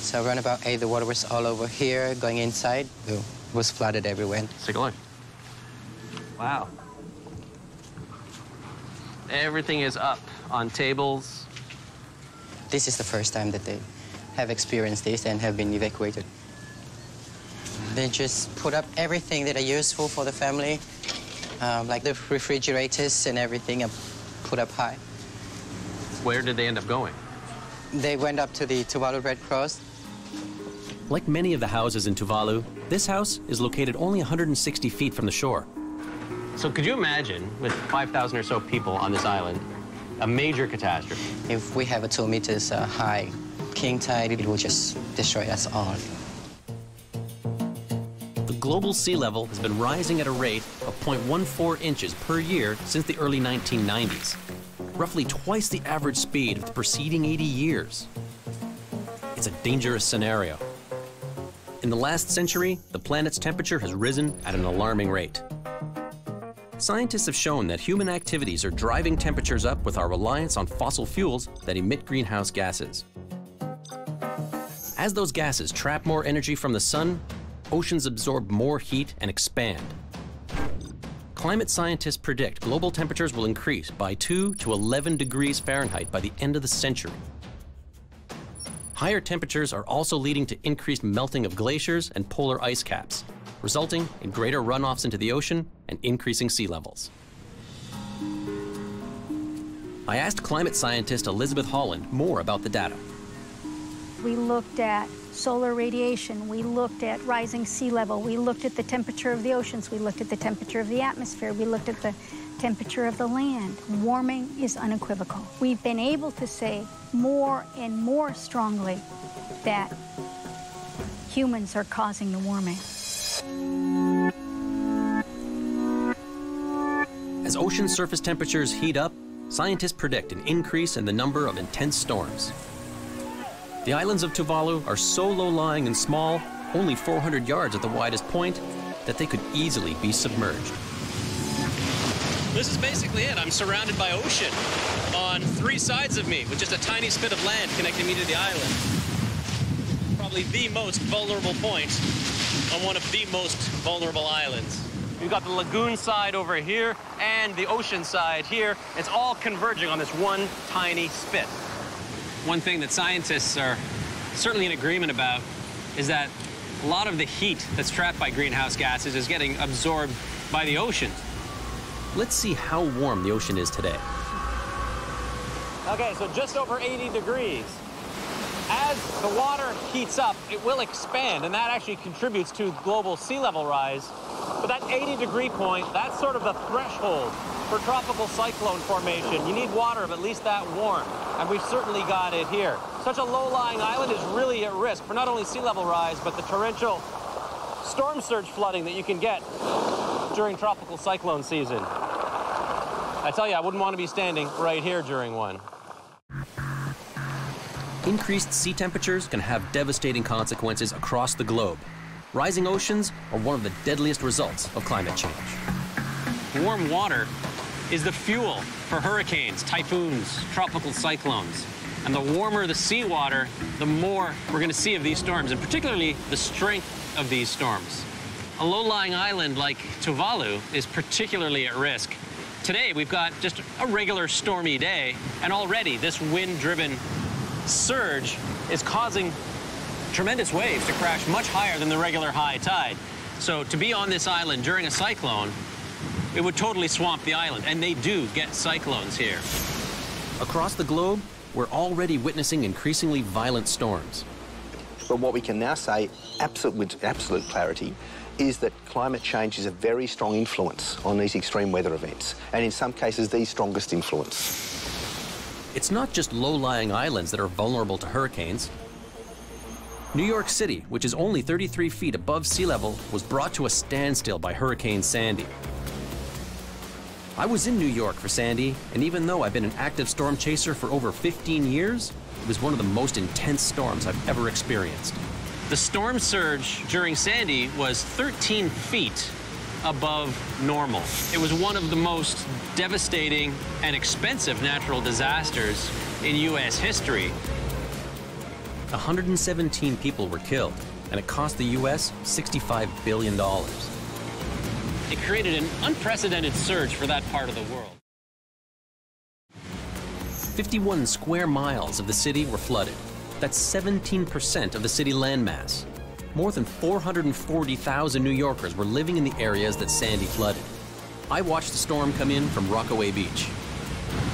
So around about 8, the water was all over here, going inside. It was flooded everywhere. Let's take a look. Wow. Everything is up on tables. This is the first time that they have experienced this and have been evacuated. They just put up everything that are useful for the family, um, like the refrigerators and everything, and put up high. Where did they end up going? They went up to the Tuvalu Red Cross. Like many of the houses in Tuvalu, this house is located only 160 feet from the shore. So could you imagine, with 5,000 or so people on this island, a major catastrophe? If we have a two meters uh, high king tide, it will just destroy us all. The global sea level has been rising at a rate of 0.14 inches per year since the early 1990s, roughly twice the average speed of the preceding 80 years. It's a dangerous scenario. In the last century, the planet's temperature has risen at an alarming rate. Scientists have shown that human activities are driving temperatures up with our reliance on fossil fuels that emit greenhouse gases. As those gases trap more energy from the sun, oceans absorb more heat and expand. Climate scientists predict global temperatures will increase by 2 to 11 degrees Fahrenheit by the end of the century. Higher temperatures are also leading to increased melting of glaciers and polar ice caps, resulting in greater runoffs into the ocean and increasing sea levels. I asked climate scientist Elizabeth Holland more about the data. We looked at solar radiation, we looked at rising sea level, we looked at the temperature of the oceans, we looked at the temperature of the atmosphere, we looked at the temperature of the land. Warming is unequivocal. We've been able to say more and more strongly that humans are causing the warming. As ocean surface temperatures heat up, scientists predict an increase in the number of intense storms. The islands of Tuvalu are so low-lying and small, only 400 yards at the widest point, that they could easily be submerged. This is basically it. I'm surrounded by ocean on three sides of me with just a tiny spit of land connecting me to the island. Probably the most vulnerable point on one of the most vulnerable islands. You've got the lagoon side over here and the ocean side here. It's all converging on this one tiny spit. One thing that scientists are certainly in agreement about is that a lot of the heat that's trapped by greenhouse gases is getting absorbed by the ocean. Let's see how warm the ocean is today. Okay, so just over 80 degrees. As the water heats up, it will expand, and that actually contributes to global sea level rise. But that 80 degree point, that's sort of the threshold for tropical cyclone formation. You need water of at least that warm, and we've certainly got it here. Such a low-lying island is really at risk for not only sea level rise, but the torrential storm surge flooding that you can get during tropical cyclone season. I tell you, I wouldn't want to be standing right here during one. Increased sea temperatures can have devastating consequences across the globe. Rising oceans are one of the deadliest results of climate change. Warm water is the fuel for hurricanes, typhoons, tropical cyclones. And the warmer the seawater, the more we're going to see of these storms, and particularly the strength of these storms. A low-lying island like Tuvalu is particularly at risk. Today, we've got just a regular stormy day, and already this wind-driven surge is causing tremendous waves to crash much higher than the regular high tide. So to be on this island during a cyclone, it would totally swamp the island, and they do get cyclones here. Across the globe, we're already witnessing increasingly violent storms. But what we can now say absolute, with absolute clarity is that climate change is a very strong influence on these extreme weather events, and in some cases, the strongest influence. It's not just low-lying islands that are vulnerable to hurricanes. New York City, which is only 33 feet above sea level, was brought to a standstill by Hurricane Sandy. I was in New York for Sandy, and even though I've been an active storm chaser for over 15 years, it was one of the most intense storms I've ever experienced. The storm surge during Sandy was 13 feet above normal. It was one of the most devastating and expensive natural disasters in U.S. history. 117 people were killed, and it cost the U.S. $65 billion. It created an unprecedented surge for that part of the world. 51 square miles of the city were flooded. That's 17% of the city landmass. More than 440,000 New Yorkers were living in the areas that Sandy flooded. I watched the storm come in from Rockaway Beach.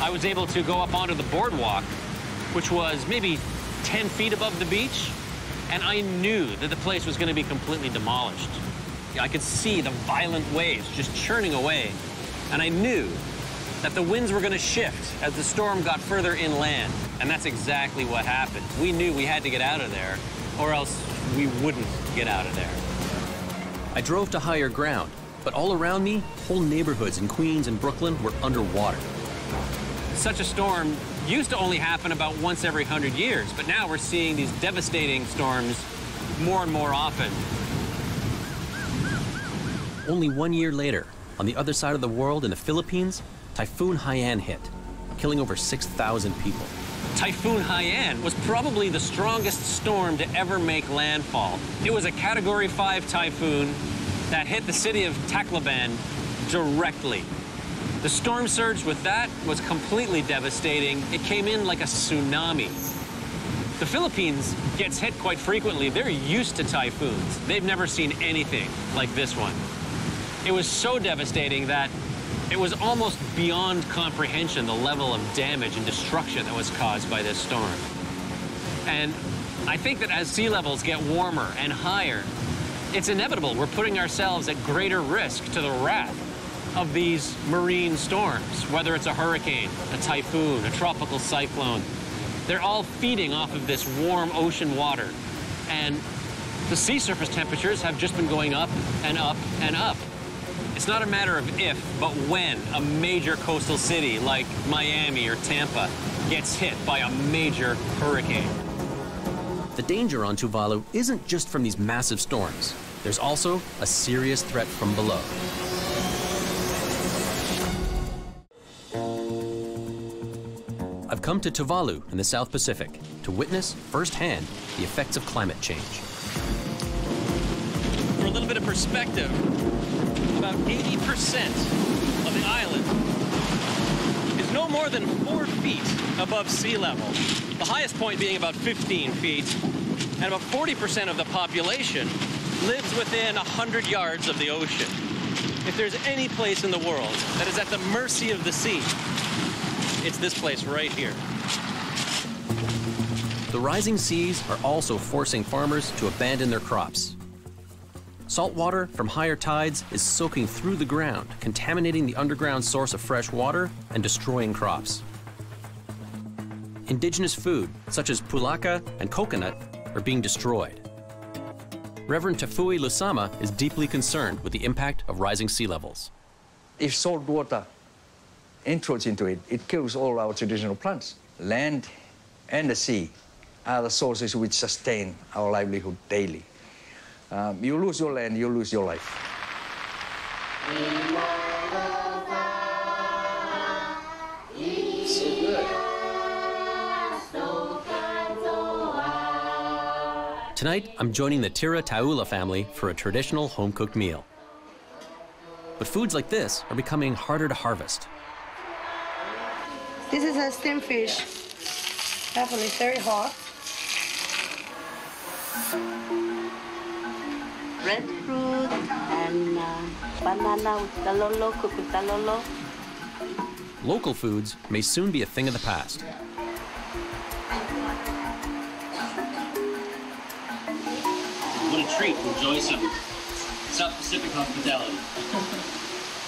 I was able to go up onto the boardwalk, which was maybe 10 feet above the beach, and I knew that the place was going to be completely demolished. I could see the violent waves just churning away, and I knew that the winds were going to shift as the storm got further inland, and that's exactly what happened. We knew we had to get out of there, or else we wouldn't get out of there. I drove to higher ground, but all around me, whole neighborhoods in Queens and Brooklyn were underwater. Such a storm used to only happen about once every hundred years, but now we're seeing these devastating storms more and more often. Only one year later, on the other side of the world in the Philippines, Typhoon Haiyan hit, killing over 6,000 people. Typhoon Haiyan was probably the strongest storm to ever make landfall. It was a Category 5 typhoon that hit the city of Tacloban directly. The storm surge with that was completely devastating. It came in like a tsunami. The Philippines gets hit quite frequently. They're used to typhoons. They've never seen anything like this one. It was so devastating that it was almost beyond comprehension the level of damage and destruction that was caused by this storm. And I think that as sea levels get warmer and higher, it's inevitable we're putting ourselves at greater risk to the wrath of these marine storms, whether it's a hurricane, a typhoon, a tropical cyclone. They're all feeding off of this warm ocean water. And the sea surface temperatures have just been going up and up and up. It's not a matter of if, but when a major coastal city like Miami or Tampa gets hit by a major hurricane. The danger on Tuvalu isn't just from these massive storms. There's also a serious threat from below. I've come to Tuvalu in the South Pacific to witness firsthand the effects of climate change. For a little bit of perspective, about 80% of the island is no more than four feet above sea level. The highest point being about 15 feet, and about 40% of the population lives within 100 yards of the ocean. If there's any place in the world that is at the mercy of the sea, it's this place right here. The rising seas are also forcing farmers to abandon their crops. Salt water from higher tides is soaking through the ground, contaminating the underground source of fresh water and destroying crops. Indigenous food, such as pulaka and coconut, are being destroyed. Reverend Tafue Lusama is deeply concerned with the impact of rising sea levels. If salt water enters into it, it kills all our traditional plants. Land and the sea are the sources which sustain our livelihood daily. Um, you lose your land, you lose your life. Tonight, I'm joining the Tira Taula family for a traditional home-cooked meal. But foods like this are becoming harder to harvest. This is a steamed fish. Definitely very hot. Red fruit and uh, banana with talolo, cooked with talolo. Local foods may soon be a thing of the past. What a treat to enjoy some South Pacific hospitality.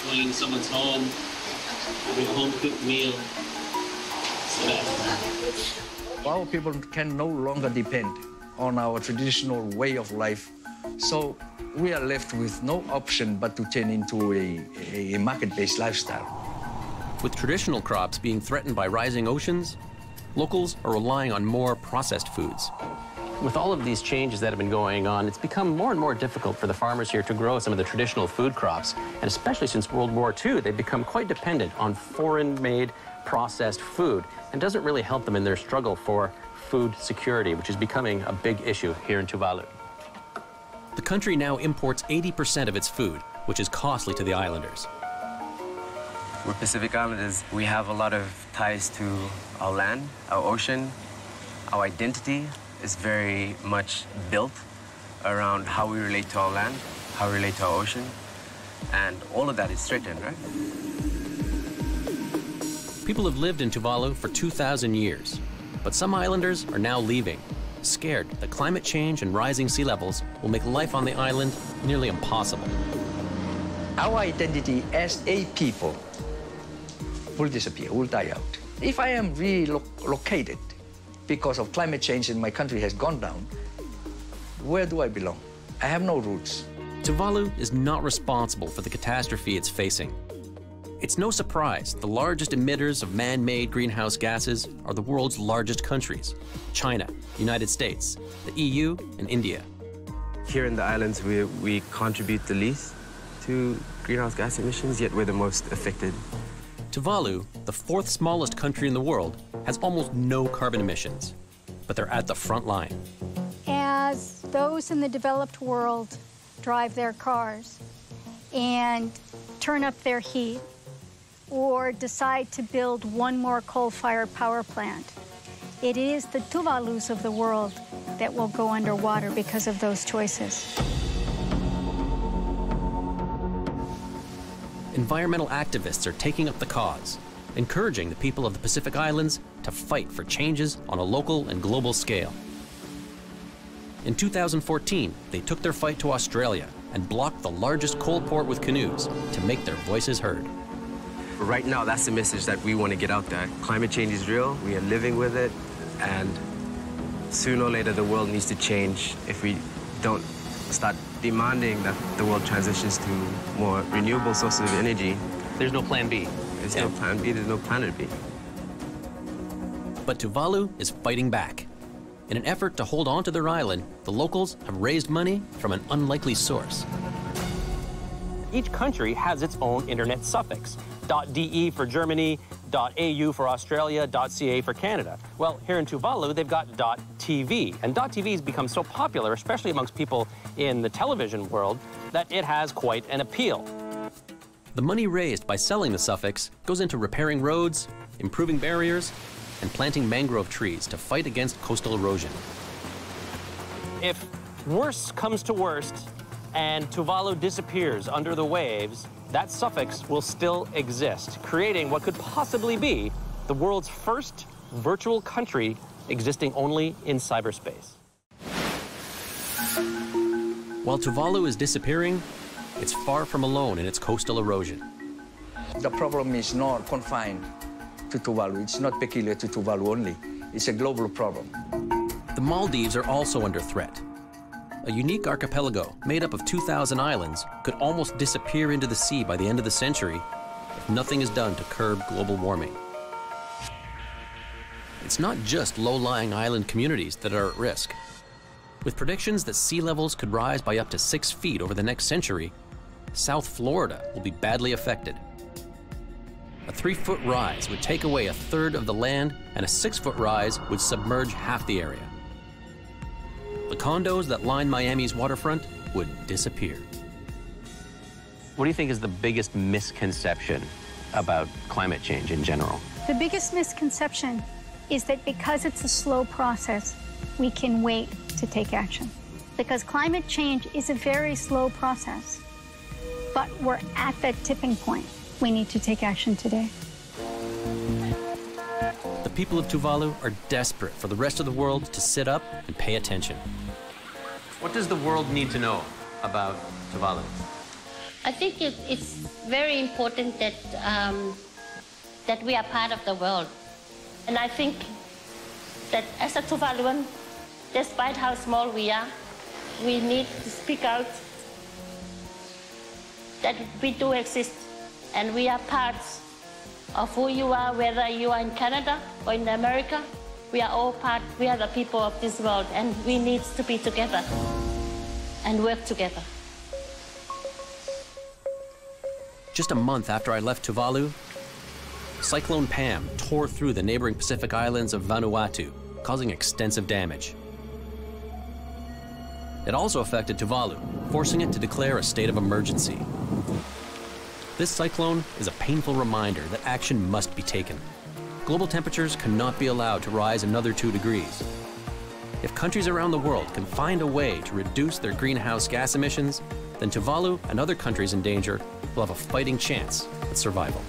Going into someone's home, having a home cooked meal. It's the best. Our people can no longer depend on our traditional way of life. So we are left with no option but to turn into a, a market-based lifestyle. With traditional crops being threatened by rising oceans, locals are relying on more processed foods. With all of these changes that have been going on, it's become more and more difficult for the farmers here to grow some of the traditional food crops. And especially since World War II, they've become quite dependent on foreign-made processed food and doesn't really help them in their struggle for food security, which is becoming a big issue here in Tuvalu. The country now imports 80% of its food, which is costly to the islanders. We're Pacific Islanders. We have a lot of ties to our land, our ocean. Our identity is very much built around how we relate to our land, how we relate to our ocean, and all of that is threatened, right? People have lived in Tuvalu for 2,000 years, but some islanders are now leaving, scared that climate change and rising sea levels will make life on the island nearly impossible. Our identity as a people will disappear, will die out. If I am relocated because of climate change and my country has gone down, where do I belong? I have no roots. Tuvalu is not responsible for the catastrophe it's facing. It's no surprise the largest emitters of man-made greenhouse gases are the world's largest countries, China, United States, the EU, and India. Here in the islands, we, we contribute the least to greenhouse gas emissions, yet we're the most affected. Tuvalu, the fourth smallest country in the world, has almost no carbon emissions, but they're at the front line. As those in the developed world drive their cars and turn up their heat or decide to build one more coal-fired power plant, it is the Tuvalus of the world that will go underwater because of those choices. Environmental activists are taking up the cause, encouraging the people of the Pacific Islands to fight for changes on a local and global scale. In 2014, they took their fight to Australia and blocked the largest coal port with canoes to make their voices heard. Right now, that's the message that we want to get out there. Climate change is real, we are living with it, and sooner or later the world needs to change if we don't start demanding that the world transitions to more renewable sources of energy. There's no plan B. There's yeah. no plan B, there's no planet B. But Tuvalu is fighting back. In an effort to hold on to their island, the locals have raised money from an unlikely source. Each country has its own internet suffix. .de for Germany, .au for Australia, .ca for Canada. Well, here in Tuvalu, they've got .tv, and .tv has become so popular, especially amongst people in the television world, that it has quite an appeal. The money raised by selling the suffix goes into repairing roads, improving barriers, and planting mangrove trees to fight against coastal erosion. If worse comes to worst, and Tuvalu disappears under the waves, that suffix will still exist, creating what could possibly be the world's first virtual country existing only in cyberspace. While Tuvalu is disappearing, it's far from alone in its coastal erosion. The problem is not confined to Tuvalu. It's not peculiar to Tuvalu only. It's a global problem. The Maldives are also under threat. A unique archipelago made up of 2,000 islands could almost disappear into the sea by the end of the century if nothing is done to curb global warming. It's not just low-lying island communities that are at risk. With predictions that sea levels could rise by up to six feet over the next century, South Florida will be badly affected. A three-foot rise would take away a third of the land, and a six-foot rise would submerge half the area. The condos that line Miami's waterfront would disappear. What do you think is the biggest misconception about climate change in general? The biggest misconception is that because it's a slow process, we can wait to take action. Because climate change is a very slow process. But we're at that tipping point. We need to take action today. The people of Tuvalu are desperate for the rest of the world to sit up and pay attention. What does the world need to know about Tuvalu? I think it, it's very important that um, that we are part of the world, and I think that as a Tuvaluan, despite how small we are, we need to speak out that we do exist and we are parts of who you are, whether you are in Canada or in America. We are all part, we are the people of this world, and we need to be together and work together. Just a month after I left Tuvalu, Cyclone Pam tore through the neighboring Pacific islands of Vanuatu, causing extensive damage. It also affected Tuvalu, forcing it to declare a state of emergency. This cyclone is a painful reminder that action must be taken. Global temperatures cannot be allowed to rise another two degrees. If countries around the world can find a way to reduce their greenhouse gas emissions, then Tuvalu and other countries in danger will have a fighting chance at survival.